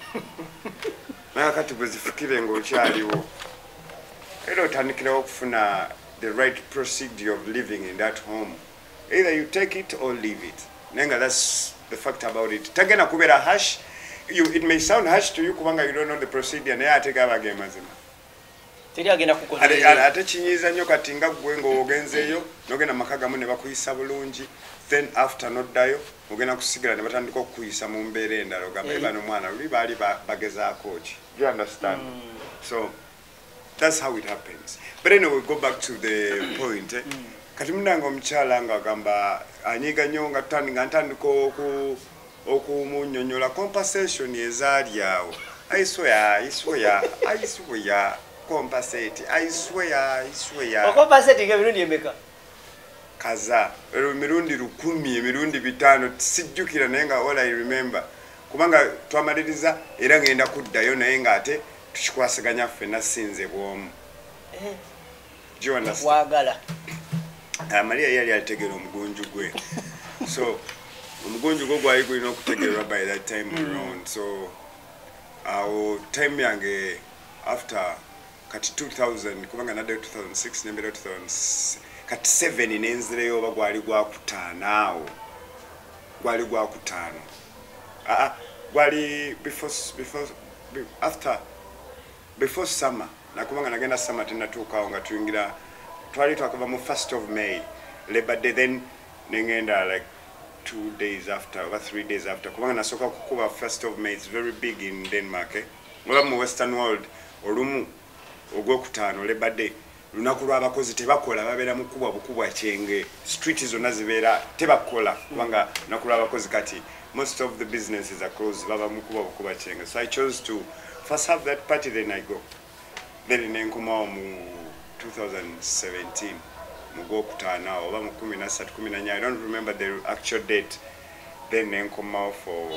naye kati bwe zifukire ng'okyaliwo era otandikirawo okufuna the right procedure of living in that home. Either you take it or leave it. Naye nga thats the fact about it. Tagenda kubeera hash you, it may sound hash to you kubanga you don't know the procedure naye ate gaba ge mazima. Ate- kinyiiza nnyo kati nga gwe ng'ogenzeeyo n'ogenda maka gamu ne bakuyisa bulungi then after noddayo ogenda kusigala ne batandika okukuyisa mu mbeera endala ogamba Eh. bano omwana luli baali ba- bagezaako ki you understand? So that's how it happens. But anyway go back to the point eh? kati munange omukyala nga agamba anyiga nnyo nga tutandi- nga ntandika oku- okumunyonyola compensation ezaali awo. Swear, I swear, compensate, I swear. okompasetinga emirundi emeka kaza. Ero emirundi lukumi emirundi bitaano sijjukira naye nga all i remember. Kubanga twamaliriza era ngenda kuddayo naye ngaate tukikwasiganya ffenna sinze bwomu. Ah, maria yali alitegeera omugunju gwe. So omugunju gwe gwali gulina okutegerwa by that time around. So awo time yange after kati 2000 kubanga naddayo 2006 nembeera 2000 kati 7 nenzireyo oba gwali gwakutaano awo. Gwali gwakutaano. Aa gwali before, before, be- after before summer. Nakubanga nagenda summer tenatuukawo nga tuyingira twali twakava mu first of may labor day then nengenda like two days after oba three days after. Kubanga nasooka kukuba first of may its very big in denmark eh? oba mu western world olumu ogwokutaano labor day lunaku lw'abakozi tebakola babeera mu kubwa bukubwa kyenge. Street zonna zibeera tebakola kubanga lunaku lw'abakozi kati most of the businesses are closed baba mu kubwa bukubwa kyenge. So i chose to first have that party then i go. Then nenkomawo mu 2017 mu gwokutaano awo oba mu 13 14 i don't remember the actual date. Then nenkomawo for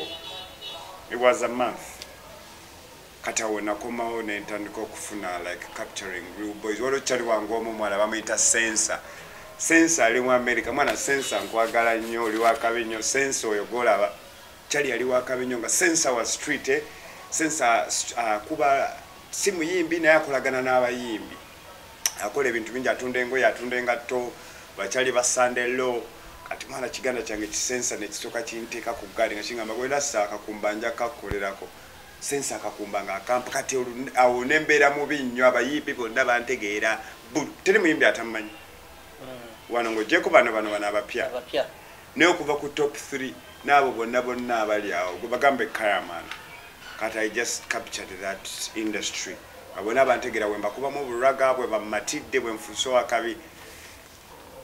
it was a month kati awo nakomawo nentandika okufuna like capturing real boys. Waliwo kyali wange omu omwana bamuyita sensa sensa ali mu america. Mwana sensa nkwagala nnyo oli wakabi nnyo sensa oyo golaba kyali yali wakabi nnyo nga sensa wa street eh? sensa akuba si muyimbi naye akolagana n'abayimbi. Akola ebintu bingi atunda engoye atunda engatto bakyali basandelo kati mwana kiganda kyange kisensa nekisooka kinteeka ku gaali nga kingamba gwelasa akakumba nja kakukolerako sensa akakumba nga akampa kati awo nembeera mubi nnyo abayimbi bonna bantegeera. Teri muyimbi atamumanyi wano ngaogyeko bano bano bano abapya. Naye okuva ku top 3 n'abo bonna bonna abali awo gwe bagambe karaman. Kati i just captured that industry. Abona bantegera bwe mbakubamu obulaga bwe bamatidde bwe nfuuse wakabi.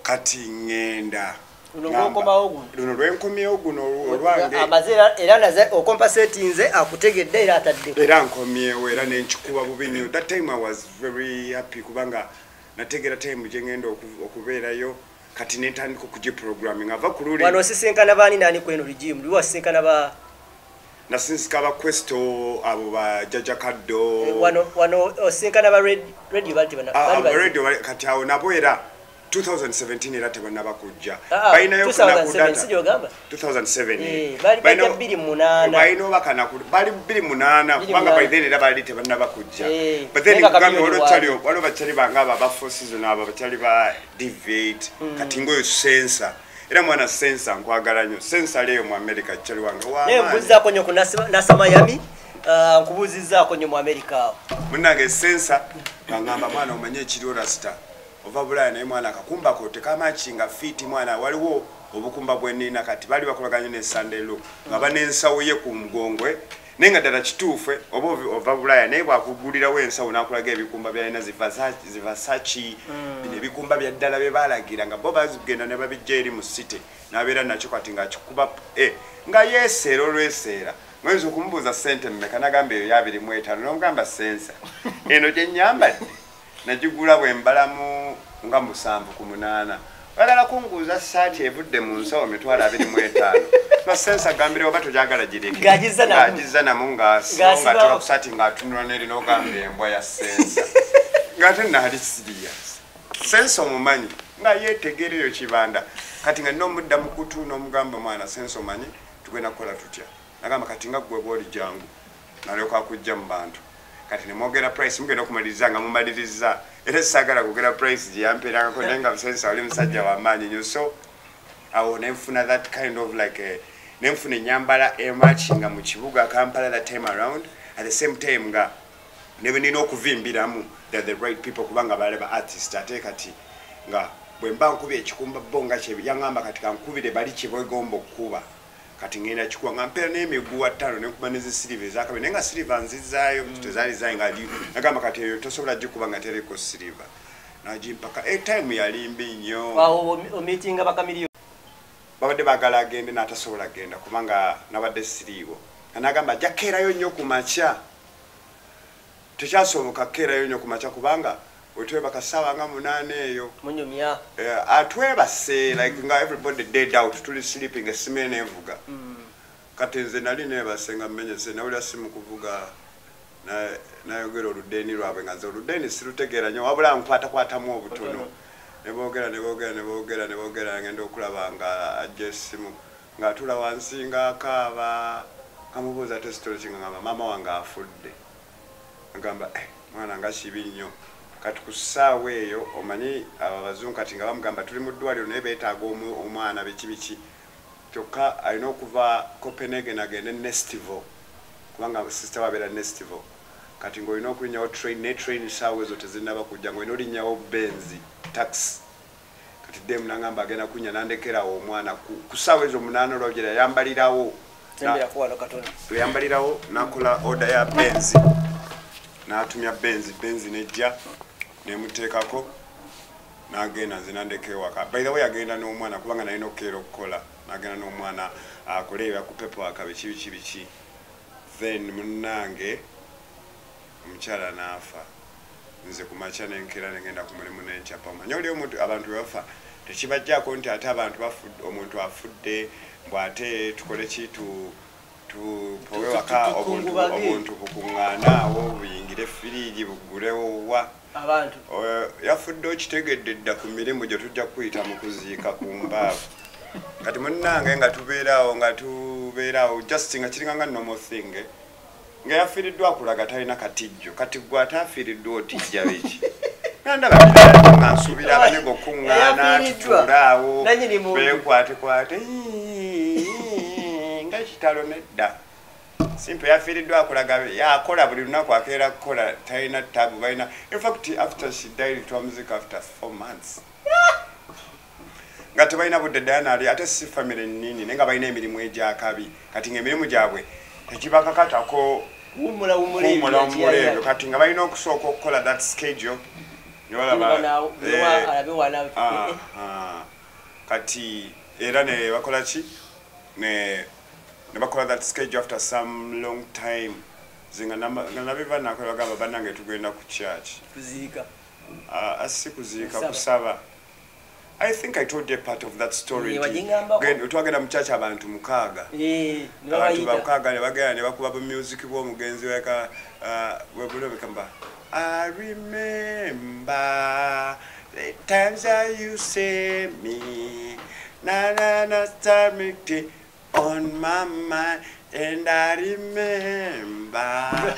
Kati ŋŋenda Luno lwenkomyewo guno olwange era- naze okompasetinze akutegedde era atadde. Era nkomyewo era nenkikuba bubi nnyo. That time i was very happy kubanga nategera time gyengenda oku- okubeerayo. Kati netandika okugiprogramming ava ku luli wano osisinkana baani naani kweno rigimu lwi wasisinkana ba? Nasinsika abakwesto abo bajaja kaddo. Wano wano osisinkana ba radio bali tebana- bali- kati awo nabo era 2017 era tebanaba kujja balinayo 2007 si gyogamba 2007 bali bajja Balina- 28. balina obakanaku bali 28 kubanga 28. by then era bali tebanaba kujja Eh, but then naye nga kugambye kabiri waliwo wali. kyali- waliwo bakyali bange abo abaforces abo bakyali ba deviate Hmm. kati ngoyo sensa era mwana sensa nkwagala nnyo. Sensa leeyo mu america kyali wange mbuuzizaako nnyo ku Nasa- nasa mayami ah, nkubuuzizaako nnyo mu amerika awo. Munange sensa ngangamba mwana omanye ekiri rasita ova bulaya naye mwana akakumbako tekamakinga fiiti mwana. Waliwo obukumba bwenina kati baali bakolaganye ne sandelo nga banensawo ye ku mugongwe. Naye nga ddala kituufu oba ova bulaya naye bwakugulirawo ensawo nakulaga ebikumba byalina zivasaki bino ebikumba bya ddala bye balagira nga bo bagenda ne babijja eri mu city nabeera nakyo kati ngaakikuba eh, nga yeeseera olweseera. Oyinza okumubuuza sente mmeka? Nagamba eyo yabiri mu etaano nomugamba sensa eno gyenyambadde nagigula bwe mbalamu nga musanvu ku munaana. Oyagala kunguuza saati evudde mu nsawo mitwalo abiri mu etaano. Ba sensa gambire oba togyagala gireke. Ng'agizza namu. ngaatula ku saati ng'atunula neri n'ogamba embwa ya sensa ng'ate naali sirias sensa omumanyi nga yeetegeera eyo kibanda. Kati nga nomudda mukutu n'omugamba mwana sensa omanyi? Tugenda kukola tutya? Nagamba kati nga gwe bwoli jangu nalyoka akujja mu bantu kati nemwogera price mugenda okumaliriza nga mumaliriza. Era saagala kugera price gyeyamperangako naye nga musanyusa wali musajja wamaanyi nyo. So awo nenfuna that kind of like eh, nenfuna enyambala emakinga mu kibuga kampala that time around. At the same time nga nebwenina okuvimbiramu the the right people kubanga balaba artist ate kati nga bwe mba nkubye ekikumba bo nga kye yaŋŋamba kati kankubire bali kyebwegomba okukuba kati ngenda kikuba nga mpeera n'emiguwa ttaano nenkuba nezisiriva ezakabe naye nga siriva nzizaayo tezaali zayi nga nagamba kati eyo tosobola gikuba nga tereko siriva nagimpaka etime yali mbi nnyo omitinga bakamiliyoni babadde bagala agende n'atasobola genda kubanga nabadde siriiwo anagamba ajja keerayo nnyo ku makya tekyasoboka keerayo nnyo ku makya kubanga wetwebaka ssaawa nga munaana eyo. Munyumya. Eh, atwebase like nga everybody dead out tuli sleeping esimire nevuga. Kati nze nali nebase nga mmenyese nawulira simu kuvuga na- nayogera oludeeni lwabwe nga nze oludeeni sirutegeera nyo wabula nkwatakwatamu obutono. Nebogera nebogera nebogera nebogera ngenda okulaba nga ajja esimu ngaatula wansi ngaakaaba kamubuuza tesitolo kingagamba maama wange afudde. Agamba "Eh, mwana nga kibi nnyo kati ku ssaawa eyo omanyi abazungu kati nga bamugamba tuli mu ddwaliro naye beetaaga omwana biki biki. Kyokka alina okuva copenhagen agende nestivo kubanga sisita wabeera nestivo. Kati ngaolina okulinnyawo train naye train saawa ezo tezinaba kujja ngaolina olinnyawo benzi taxi. Kati demu nagamba agenda kunya nandekerawo omwana ku ssaawa ezo munaana olwabyera yambalirawo temberaku wano katono yambalirawo nakola oda ya benzi natumya benzi benzi nejja nemuteekako nagenda nze nandeka ewaka by the way agenda n'omwana kubanga nalina okukeera okukola nagenda n'omwana akole ebyakupepoaka biki biki biki then munange omukyala naafa nze ku makya nenkera negenda ku mulimu nencapa omanya oli omuntu abantu webafa tekibajjako nti ate abantu omuntu afudde bwate tukole ki tu tupowe Tu- tu- waka tu- obuntu bukuŋŋaanaawo buyingire firiigi bugulewo wa abantu. Yafudde okitegedde dda ku mirimu gye tujja kuyita mu kuziika ku mbaavu kati munnange nga tubeeraawo nga tubeeraawo just nga kiringa nga normal thing eh, nga yafiiriddwa akulaga talina katijjo. Kati gwe ate afiiriddwa otijja biki? Nga nsuubira abanyego okuŋŋaana Nannyini muntu. beekwatekwate nga kitalo nedda simpe yafiiriddwa akulaga yakola buli lunaku akeera kukola talina tabu balina infact after she died twamuzika after four months. Nga tebalina budde diana ali ate si famire nini naye nga balina emirimu egyakabi. Kati ngaemirimu gyabwe tekibakakatako wumula wumula ebyo. Kati nga balina okusooka okukola that schedule wana- Ah, ah. kati era ne bakola ki? Ne ne bakola that schedule after some long time. Zinga nga nabiva nakola bagamba bannange tugenda ku church. Kuziika Ah, asi kuziika Kusaba. i think i told a part of that story twagenda mu church abantu mukaaga Eh, abantu bakaaga ne bagenda ne bakuba music bw'omugenzi weka bwebulobekamba i remember the times that you say me. Na na na stamikti on my mind and i remember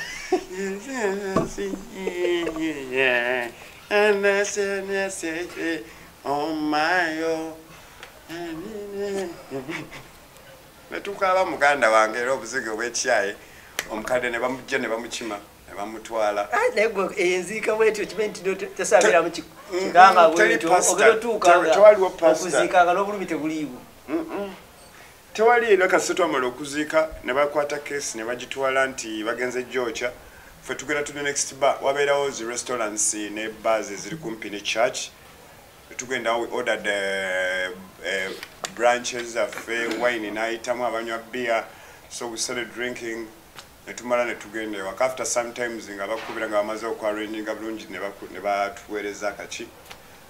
and I said, I said, on my own. netukaaba muganda wange era obuzige obwekyayi omukadde ne bamujja ne bamukima ne bamutwala. Enziika bwetyo kibe nti tesaabiramu ki- Mm, kiganga mm, bwetyo ogera otuukanga okuziikanga n'obulumi tebuliiwo tewali era kasi twamala okuziika ne bakwata kesi ne bagitwala nti bagenze georgia fe tugenda tuli next bar. Wabeerawo zi restaurants ne bars eziri kumpi ne church. Tugenda we ordered uh, uh, branches zaffe wine nayitamu abanywa beer. So we started drinking. Netumala netugenda ewaka. After sometimes nga bakubira nga bamaze okwarranginga bulungi ne batuweereza akaki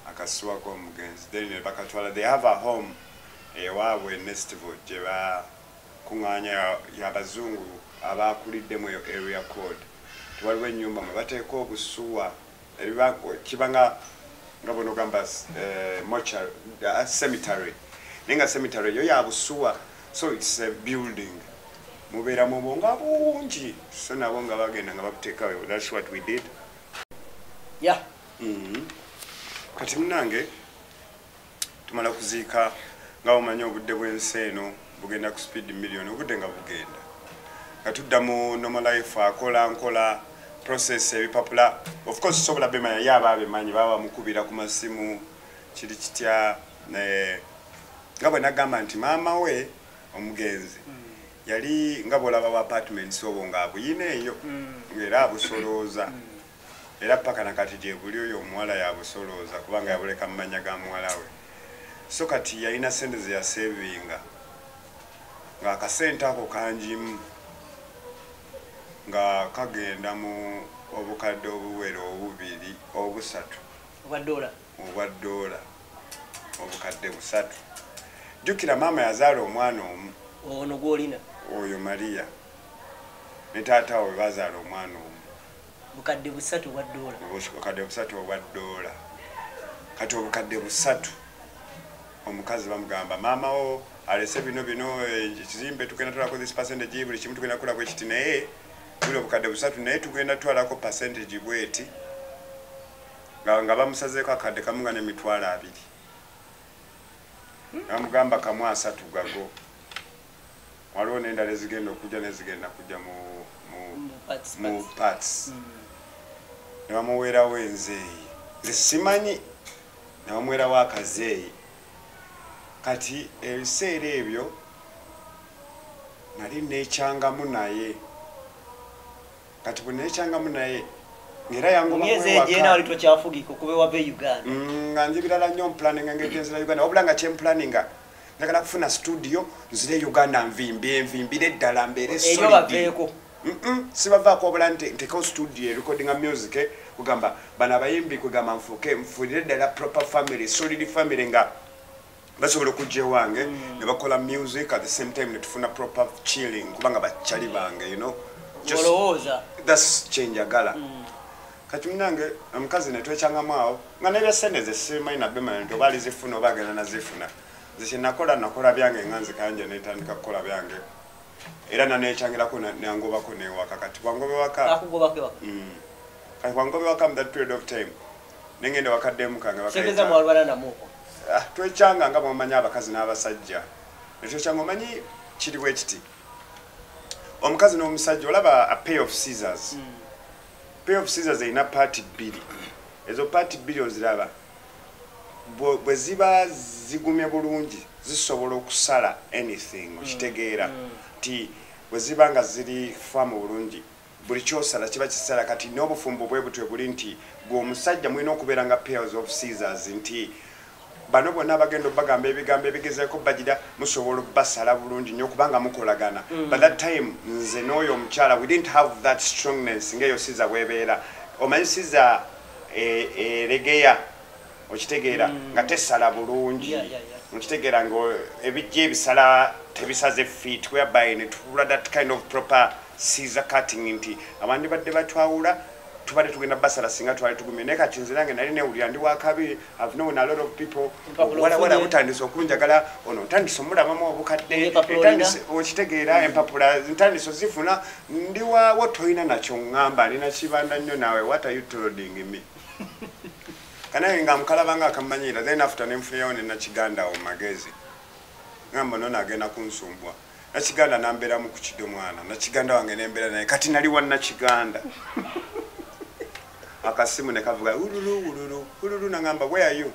akasuwa k'omugenzi then bakatwala. They have a home ewaabwe nestival gye bakuŋŋaanya yabazungu abakuliddemu eyo area code. Tewaliwo ennyumba mwe bateeka obusuwa kiba nga nga bono gamba eh, uh, cemetery. Naye nga cemetery eyo yabusuwa so its a building. Mubeera mubo nga bungi. So nabo nga bagenda nga bakuteekawe thats what we did. Ya Mhm. kati munange tumala kuziika nga omanyi obudde bw'ensi eno bugenda ku speed million obudde nga bugenda. Nga tudda mu nomalife akola nkola process ebipapula. Of course sobola bemanya ye aba abemanyi baba bamukubira ku masimu kiri kitya ne- nga bwe nagamba nti maama we omugenzi yali nga bwolaba bu apartments obwo ngaabuyina eyo ngaera abusolooza. Era paka nakati gye buli oyo omuwala yabusolooza kubanga yabuleka mu manya ga muwala we so kati yalina sente ze yasevinga ng'akasente ako kangimu nga kagenda mu obukadde obuwera obubiri obusatu. Obwa doola obukadde busatu. Jjukira maama yazaala omwana omu. Ono gwolina? Oyo mariya. Ne taata we bazaala omwana omu. Bukadde busatu obwa dola. Obukadde busatu obwa doola kati obukadde busatu omukazi bamugamba maama wo alese bino bino eh, ekizimbe tugenda twalako this percentage buli kimu tugenda kukolako ekiti naye buli obukadde busatu naye tugenda twalako percentage bweti nga bamusazeeko akadde kamu nga nemitwalo abiri. Bamugamba kamu asatu gago. Waliwo n'endala ezigenda okujja nezigenda kujja mu, mu, mu parts, mu parts. parts. Mm. ne bamuweerawo enzeeyi nze simanyi? Ne bamuweerawo akazeeyi kati ebiseera ebyo nali neekyangamu naye. Kati bwe neekyangamu naye ngaera yangoba myezi kwewaka. egyena wali tokyafugika okuba ewava e uganda. Mm, nga nze birala nnyo mpulaninga ng'egyenzira uganda. Wabula nga kyempulaninga njagala kufuna studio nzire uganda nvimbye envimbire eddala mbeere sibavaako wabula nti nteko studio erecordinga music kugamba bano abayimbi kugamba nfuuke nfuulire ddala proper family solid family nga basobola okujja ewange ne bakola music at the same time netufuna proper chilling kubanga bakyali bange you know? Thats kyenjagala. Kati munange omukazi netwekyangamu awo nga nebyesente zesimanyi nabemanya nti oba alizifuna oba agenda nazifuna nze kyenakola nakola byange nga nzikanje netandika kukola byange. Era nanekyangirako nangobako newaka. Kati bwangobe waka akugobako ewaka. Mm. kati bwangobe waka mu that period of time nengenda wakaddemu kange Ah, twekyanga nga bwemumanyi abakazi n'abasajja. Netwekyanga omanyi kiri bwe kiti. Omukazi n'omusajja olaba a pay of scissors. Pay of scissors erina paati bbiri. Ezo paati bbiri oziraba bwe ziba zigumye bulungi zisobola okusala anything okitegeera. Nti bwe ziba nga ziri faamu bulungi buli kyosala kiba kisala. Kati n'obufumbo bwe butwe buli nti gwe omusajja mulina okubeera nga pairs of scissors nti bano bonna abagenda obagamba ebigambo ebigezeeko bagira musobola obbasala bulungi nnyo kubanga mukolagana. By that time nze n'oyo omukyala we didn't have that strongness ngaeyo siza bwebeera. Omanyi siza eregeya okitegeera nga tesala bulungi. Okitegeera nga ebijja ebisala tebisaze feet whereby netubula that kind of proper caesar cutting nti abandi badde batwawula tubadde tugenda basala singa twali tugumye. Naye kati nze nange nali newulira ndi wakabi i've known a lot of people. Wala butandise okunjagala ono ntandise omulabamu obukadde okitegeera empapula ntandise ozifuna. Ndi waawo tolina nakyo ŋŋamba nina kibanda nnyo naawe what are you tolding me? Kanaye nga mukalabanga akamanyira then after nenfunayo nenakiganda awo mumagezi ngamba nono agenda kunsumbwa. Nakiganda nambeeramu ku kiddo mwana nakiganda wange nembeera naye kati nali wa nakiganda akasimu nekavuga ululu ululu ululu nangamba where are you?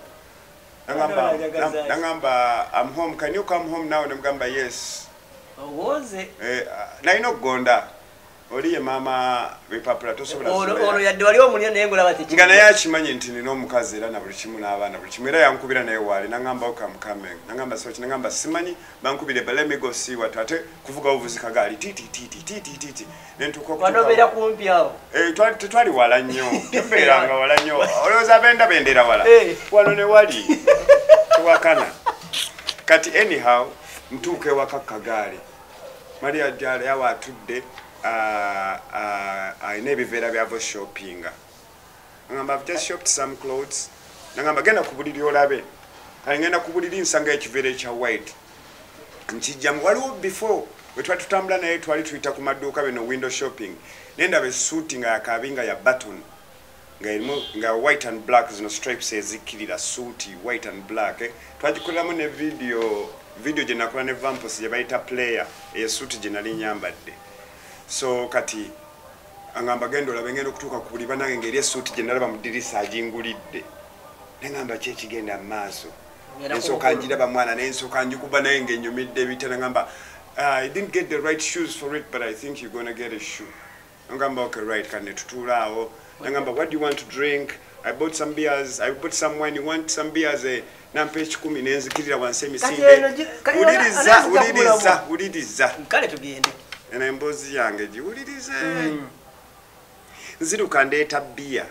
Nangamba Ajagaza. na- nangamba i'm home. Can you come home now? Nemugamba yes. Owooze eh, nalina okugonda oli ye maama bipapula tosobola olwo kusobola- olwo yadde wali omulio naye ngolaba nga naye akimanyi nti nina omukazi era na buli kimu n'abaana buli kimu era yankubira naye waali nagamba okamukame nagamba soki nagamba simanyi bankubire balemigosi ate kuvuga buvuzi kagaali tititititititi nentuka wanobeera kumpi awo. Tetwali wala nnyo tembeeranga wala nnyo. Olowooza abenda bendera wala? Eh. wano ne wali. Tewakana. Kati anyhow ntuuka ewaka kagaali. Maria jala yawa atudde alina ebiveera byava shoppinga. Ngamba I've just shopped some clothes. Nagamba genda ku buliri olabe. Ngenda ku buliri nsanga ekiveera ekya white. Nkijjamu waliwo before bwe twali tutambula naye twali tuyita ku maduuka bino window shopping naye ndaba esuuti nga yakabi nga ya baton nga erimu nga white and black zino stripes ezikkirira suuti white and black. Eh. twagikoleramu ne video video gye nakola ne vampos gye bayita player eyo suuti gye nali nyambadde so kati angamba genda olabe ngenda okutuuka ku buli banange ngaeri esuuti gye nalaba mu dirisa agingulidde. Neŋamba ki ekigenda mu maaso? Ngenda ensooka kumukulu. njiraba mwana naye ensooka njikuba naye ngaenyumidde ebita neŋamba "Ah, i didn't get the right shoes for it but i think you're gonna get a shoe. Ngamba okay right kane tutuula awo. Nagamba what do you want to drink? I bought some beers i bought some wine you want some beers? Eh, nampa ekikumi nenzikirira wansi emisinde wuliriza kumulamu. wuliriza. Kale tugende eno emboozi yange giwulirize. Nziruka ndeeta bbiya.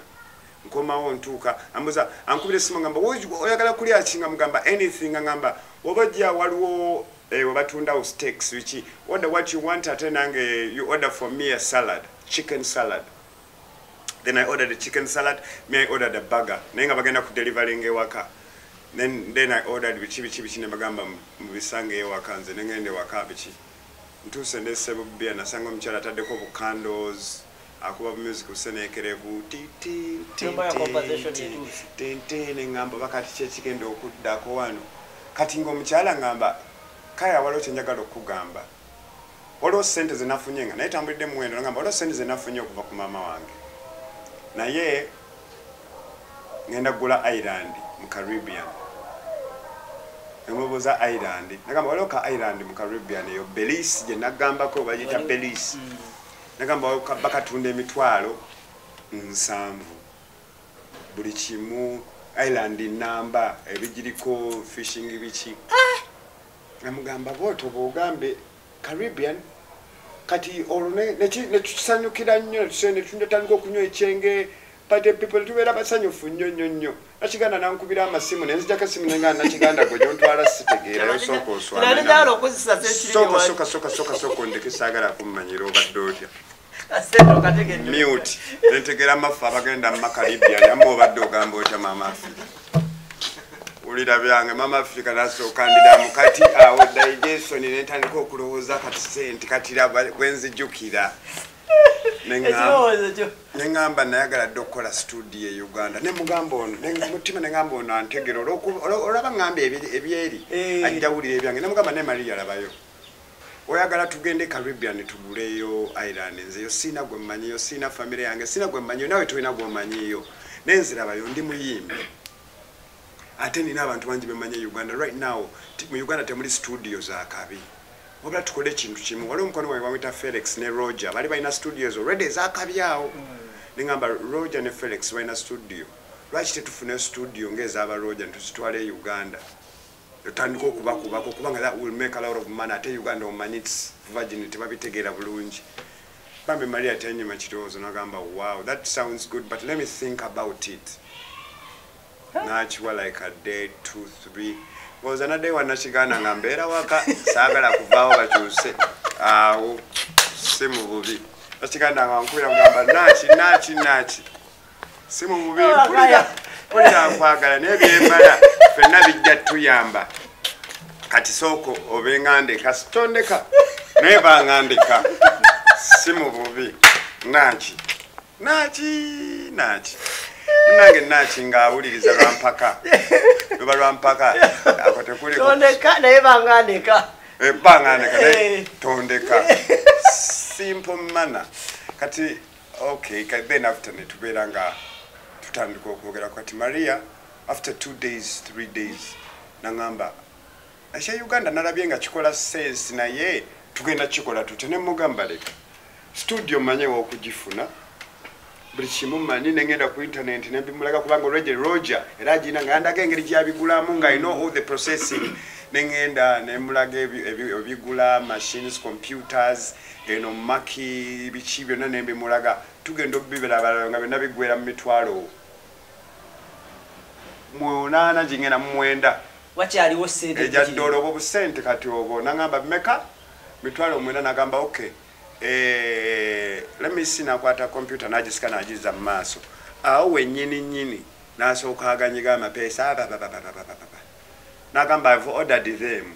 Nkomawo ntuuka. Ambuza ankubira esimu ngamba "Woy- oyagala kulya ki? Nga mugamba anything. Ngamba oba jja waliwo eh, webatundawo steaks biki order what you want ate nange you order for me a salad chicken salad. Then i ordered a chicken salad me i ordered a burger. Naye nga bagenda ku delivering ewaka. Then, then i ordered biki biki biki ne bagamba mu- mubisange ewaka nze nengenda ewaka biki ntuuse nesebu bia nasanga omukyala ataddeko bucandos akuba music buseneekerevu Temba ya conversation etuuse. neŋŋamba oba kati kyekigenda okuddako wano. Kati ngaomukyala ŋŋamba kaya waliwo kyenjagala okugamba waliwo sente zenafunye nga naye tambulidde muwendo ngamba waliwo sente zenafunye okuva ku maama wange. Naye ngenda kugula island mu caribbean nemubuuza island. Nagamba waliwo ka island mu caribbean eyo? Belis gye nagambako bagiyita belis nagamba waliwo ka- bakatunda emitwalo nsanvu. Buli kimu island namba ebigiriko fishing biki. Namugamba bwoto bwogambe caribbean kati olwo ne- neki- netusanyukira nnyo netutandika okunywa ekyenge pate people tubeera basanyufu nnyo nnyo nnyo nakiganda nankubira amasimu nenzijako esimu nenga nakiganda gwe gyontwala sitegeerayo sooka nanijala okuzisa oswanasoka soka soka soka soka ondeke saagala kummanyira obadde otya. Mute. Nentegera amafu abagenda mu makaribian ama obadde ogamba otya mama africa? Wulira byange mama africa nasooka ndiramu kati awo digestion netandika okulowooza kati sente kati raba bwenzijukira neŋŋamba nayagala dde okukola studio e uganda. Nemugamba ono mutima neŋŋamba ono antegera olaba ŋŋamba ebyeri- Eh. ajja wulira ebyange nemugamba ne maria labayo oyagala tugende e caribbean tuguleyo island nzeyo siina gwe mmanyiyo siina famire yange siina gwe mmanyiyo nawe tolina gwomanyiyo nenzirabayo ndi muyimbi. Ate nina abantu bangi bemanyi e uganda. Right now mu uganda temuli studio zakabi wabula tukole ekintu kimu. Waliwo omukono wange bamwita felix ne roger. Bali balina studios already ezakabi awo neŋamba roger ne felix balina studio. Lwaki tetufune studio ngaezaba roger netuzitwala e uganda? Otandika okubakubako kubanga that will make a lot of money. Ate uganda omanyi its virgin tebabitegeera bulungi. Bambi maria tenyuma kirowoozo nagamba wow that sounds good but let me think about it. Nakiwa like a day two three ngoza nadde wanakiganda nga mbeera waka saagala kuvaawo bakyuse. Awo si mu bubi. Nakiganda nga nkubira mugamba naki naki naki. Si mu bubi mpulira nkwagala naye byembala fenna bijja tuyamba. Kati sooko obeŋŋandeka sitondeka. Naye baŋŋandeka si mu bubi. Naki naki naki munange naki ng'awuliriza lwampaka luba lwampaka ako tekuliko tondeka naye bangandeka baŋŋandeka naye Eh. tondeka. Simple manner. Kati okay ka- then after netubeera nga tutandika okwogera kati maria after two days three days naŋamba ekya uganda nalabye nga kikola sense naye tugenda kikola tutya nemugamba leka studio manyewo okugifuna buli kimu manyi nengenda ku internet nebimulaga kubanga olwege roger era agina nga yandaga engeri gyabigulamu nga ino all the processing. Nengenda nemulaga ebi- ebi- ebigula machines computers eno maki biki byonna nembimulaga tugenda okubibirabala nga byonna bigwera mu mitwalo. Munaana gingenda mu mwenda. Wakyaliwo sente ejaddola oba obusente kati obwo? Nagamba meka mitwalo mwenda nagamba ok eh, lemisi nakwata kompyuta nagisika nagiza mu maaso awo wenyini nyini nasooka aganyiga amapeesa ababababababa nagamba ive ordered them.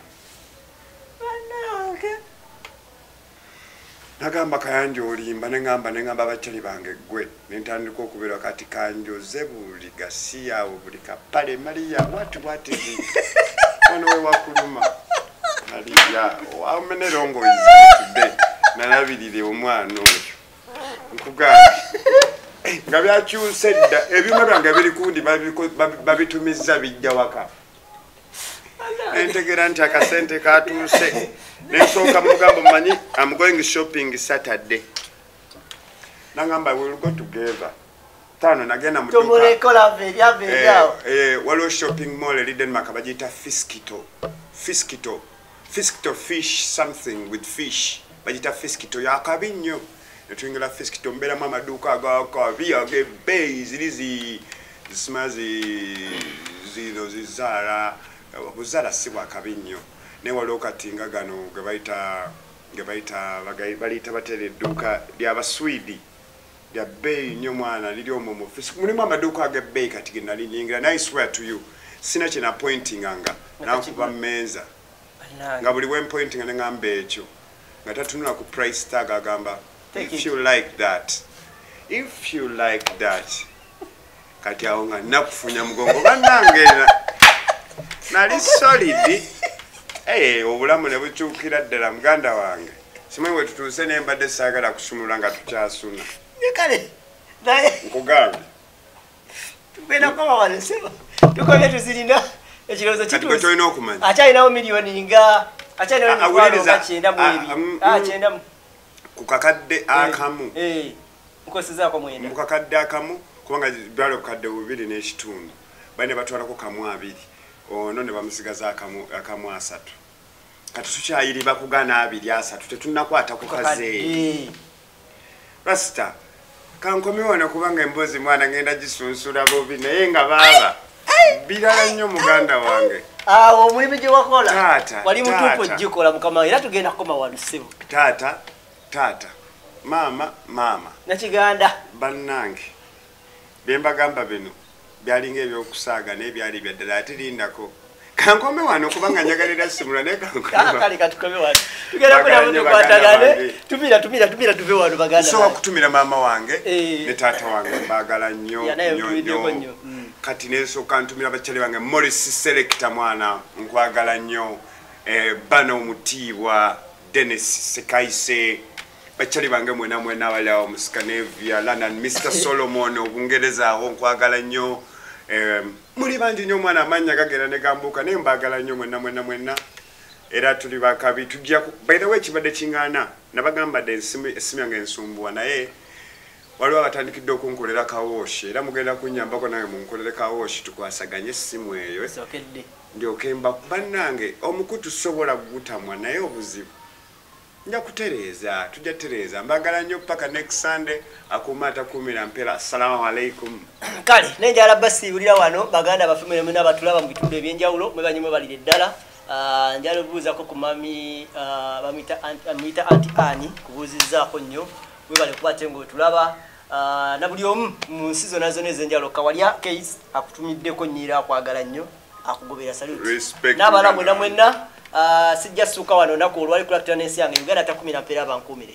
Nagamba kayanja olimba neŋamba neŋamba abakyali bange gwe nentandika okubeera kati kanjoze buli gasiyawo buli kapale mariya wati wati ono wewakuluma mariya wamenerongoizitude nalabirire omwana oyo. Nkugambye. Nga byakyuse dda. Ebyuma byange biri kundi babiko- babi- babitumiza bijja waka. Nentegera nti akasente katuuse. Nensooka mugamba manyi am going shopping saturday. Nagamba we'll go together. Tano nagenda mu dduka. tomulekola ve ebyava Eh, eh, shopping mall e denmark bagiyita fiskito. Fiskito fiskito fish something with fish. Bagiyita fiskito yakabi nnyo. Netuyingira fiskito mbeeramu amaduuka agakabi agebbeeyi ziri zi- zisima zi- zino zizaala buzaala si bwakabi nnyo. Naye waliwo katinga gano gebayita gebayita baliyita batera edduuka lyabaswidi lya bbeeyi nnyo mwana liri omwo mu ofisi mulimu amaduuka ag'ebbeeyi kati ge nali ningira naye swear to you sina kye napointinganga nankuba mmeeza nga buli wempointinga neŋamba ekyo nga tatunula ku price tag agamba if it." you like that if you like that. Kati awo nga nakufunya mugongo bannange na- nali solidi Eh, obulamu ne bukyukira ddala muganda wange. Simwe bwe tutuuse ne mbadde saagala kusumulula nga tukyasuna. Kale nkugambye. tugenda seba tukomye tuzirina ekirowoozo tolina okumanya. Akyalinawo miliyoni nga akyalinawo emitwalo awuliriza. nga kyenda mu ebiri. mm, Ah, mm. mu ku kakadde akamu. Eh, mukosezaako mwenda. Mu kakadde akamu kubanga byali obukadde bubiri n'ekitundu bali ne batwalako kamu abiri. Ono ne bamusigaza akamu asatu. Kati tukyayiri bakugana abiri asatu tetunakwata ku Kakadde. rasita kankomi wano kubanga emboozi mwana ngenda gisunsula bubi naye nga baaba birala nnyo muganda wange. Awo omulimu gye wakola Taata, wali mutuufu ogikola mukama era tugenda kukoma wano sebo taata taata maama maama. Nakiganda. Bannange byembagamba bino byalinga ebyokusaaga naye byali byaddala ate lindako. Kankome wano kubanga njagalira simula naye Ah, kale katukome wano. Tugenda Bagala kunamu nnyo tukwatagane baganda bange. tumira tumira tumira tuve wano baganda nsobola bange. kutumira maama wange Eh. ne taata wange mbagala nnyo Ya, naye nnyo, otuwiddeko nnyo. Kati nensooka ntumira bakyali bange. Morris selecta mwana nkwagala nnyo. Eh, bano omutiibwa denis sekaise bakyali bange mwena mwena abali awo mu scandinavia london mr solomon obungereza awo nkwagala nnyo. Eh, muli bangi nnyo omwana amanya gagenda ne gambuuka naye mbagala nnyo mwena mwena mwena. Era tuli bakabi tujja bairawo ekibadde kiŋŋaana nabagamba dde esimu yange ensumbuwa naye waliwo abatandikidde okunkolera kawooshi era mugenda kunyambako nange munkolere kawooshi tukwasaganye essimu eyo. Ndyoke mba bannange omuku tusobola gutamwa naye obuzibu. Nja kutereeza tujja tereeza mbagala nnyo paka next sunday akuuma atakuumira mpera. Assalamu alaikum kale nenjala basiibulira wano baganda baffe mwena abatulaba mu bitundu ebyenjawulo mwebanyi mwebalire ddala Ah, njala obuuzako ku mami ah, bamuyita anti ani kubuuzizzaako nnyo. Webale kuba ate ngaotulaba na buli omu mu nsi zonna zonna ez'enjawulo kawalya case akutumiddeko nyiira akwagala nnyo akugobera salut Respect, n'abala Uganda. mwena mwena ah, sijja ssuuka wano naku olwali kulakutira n'ensi yange uganda takumira mpeera bankuumire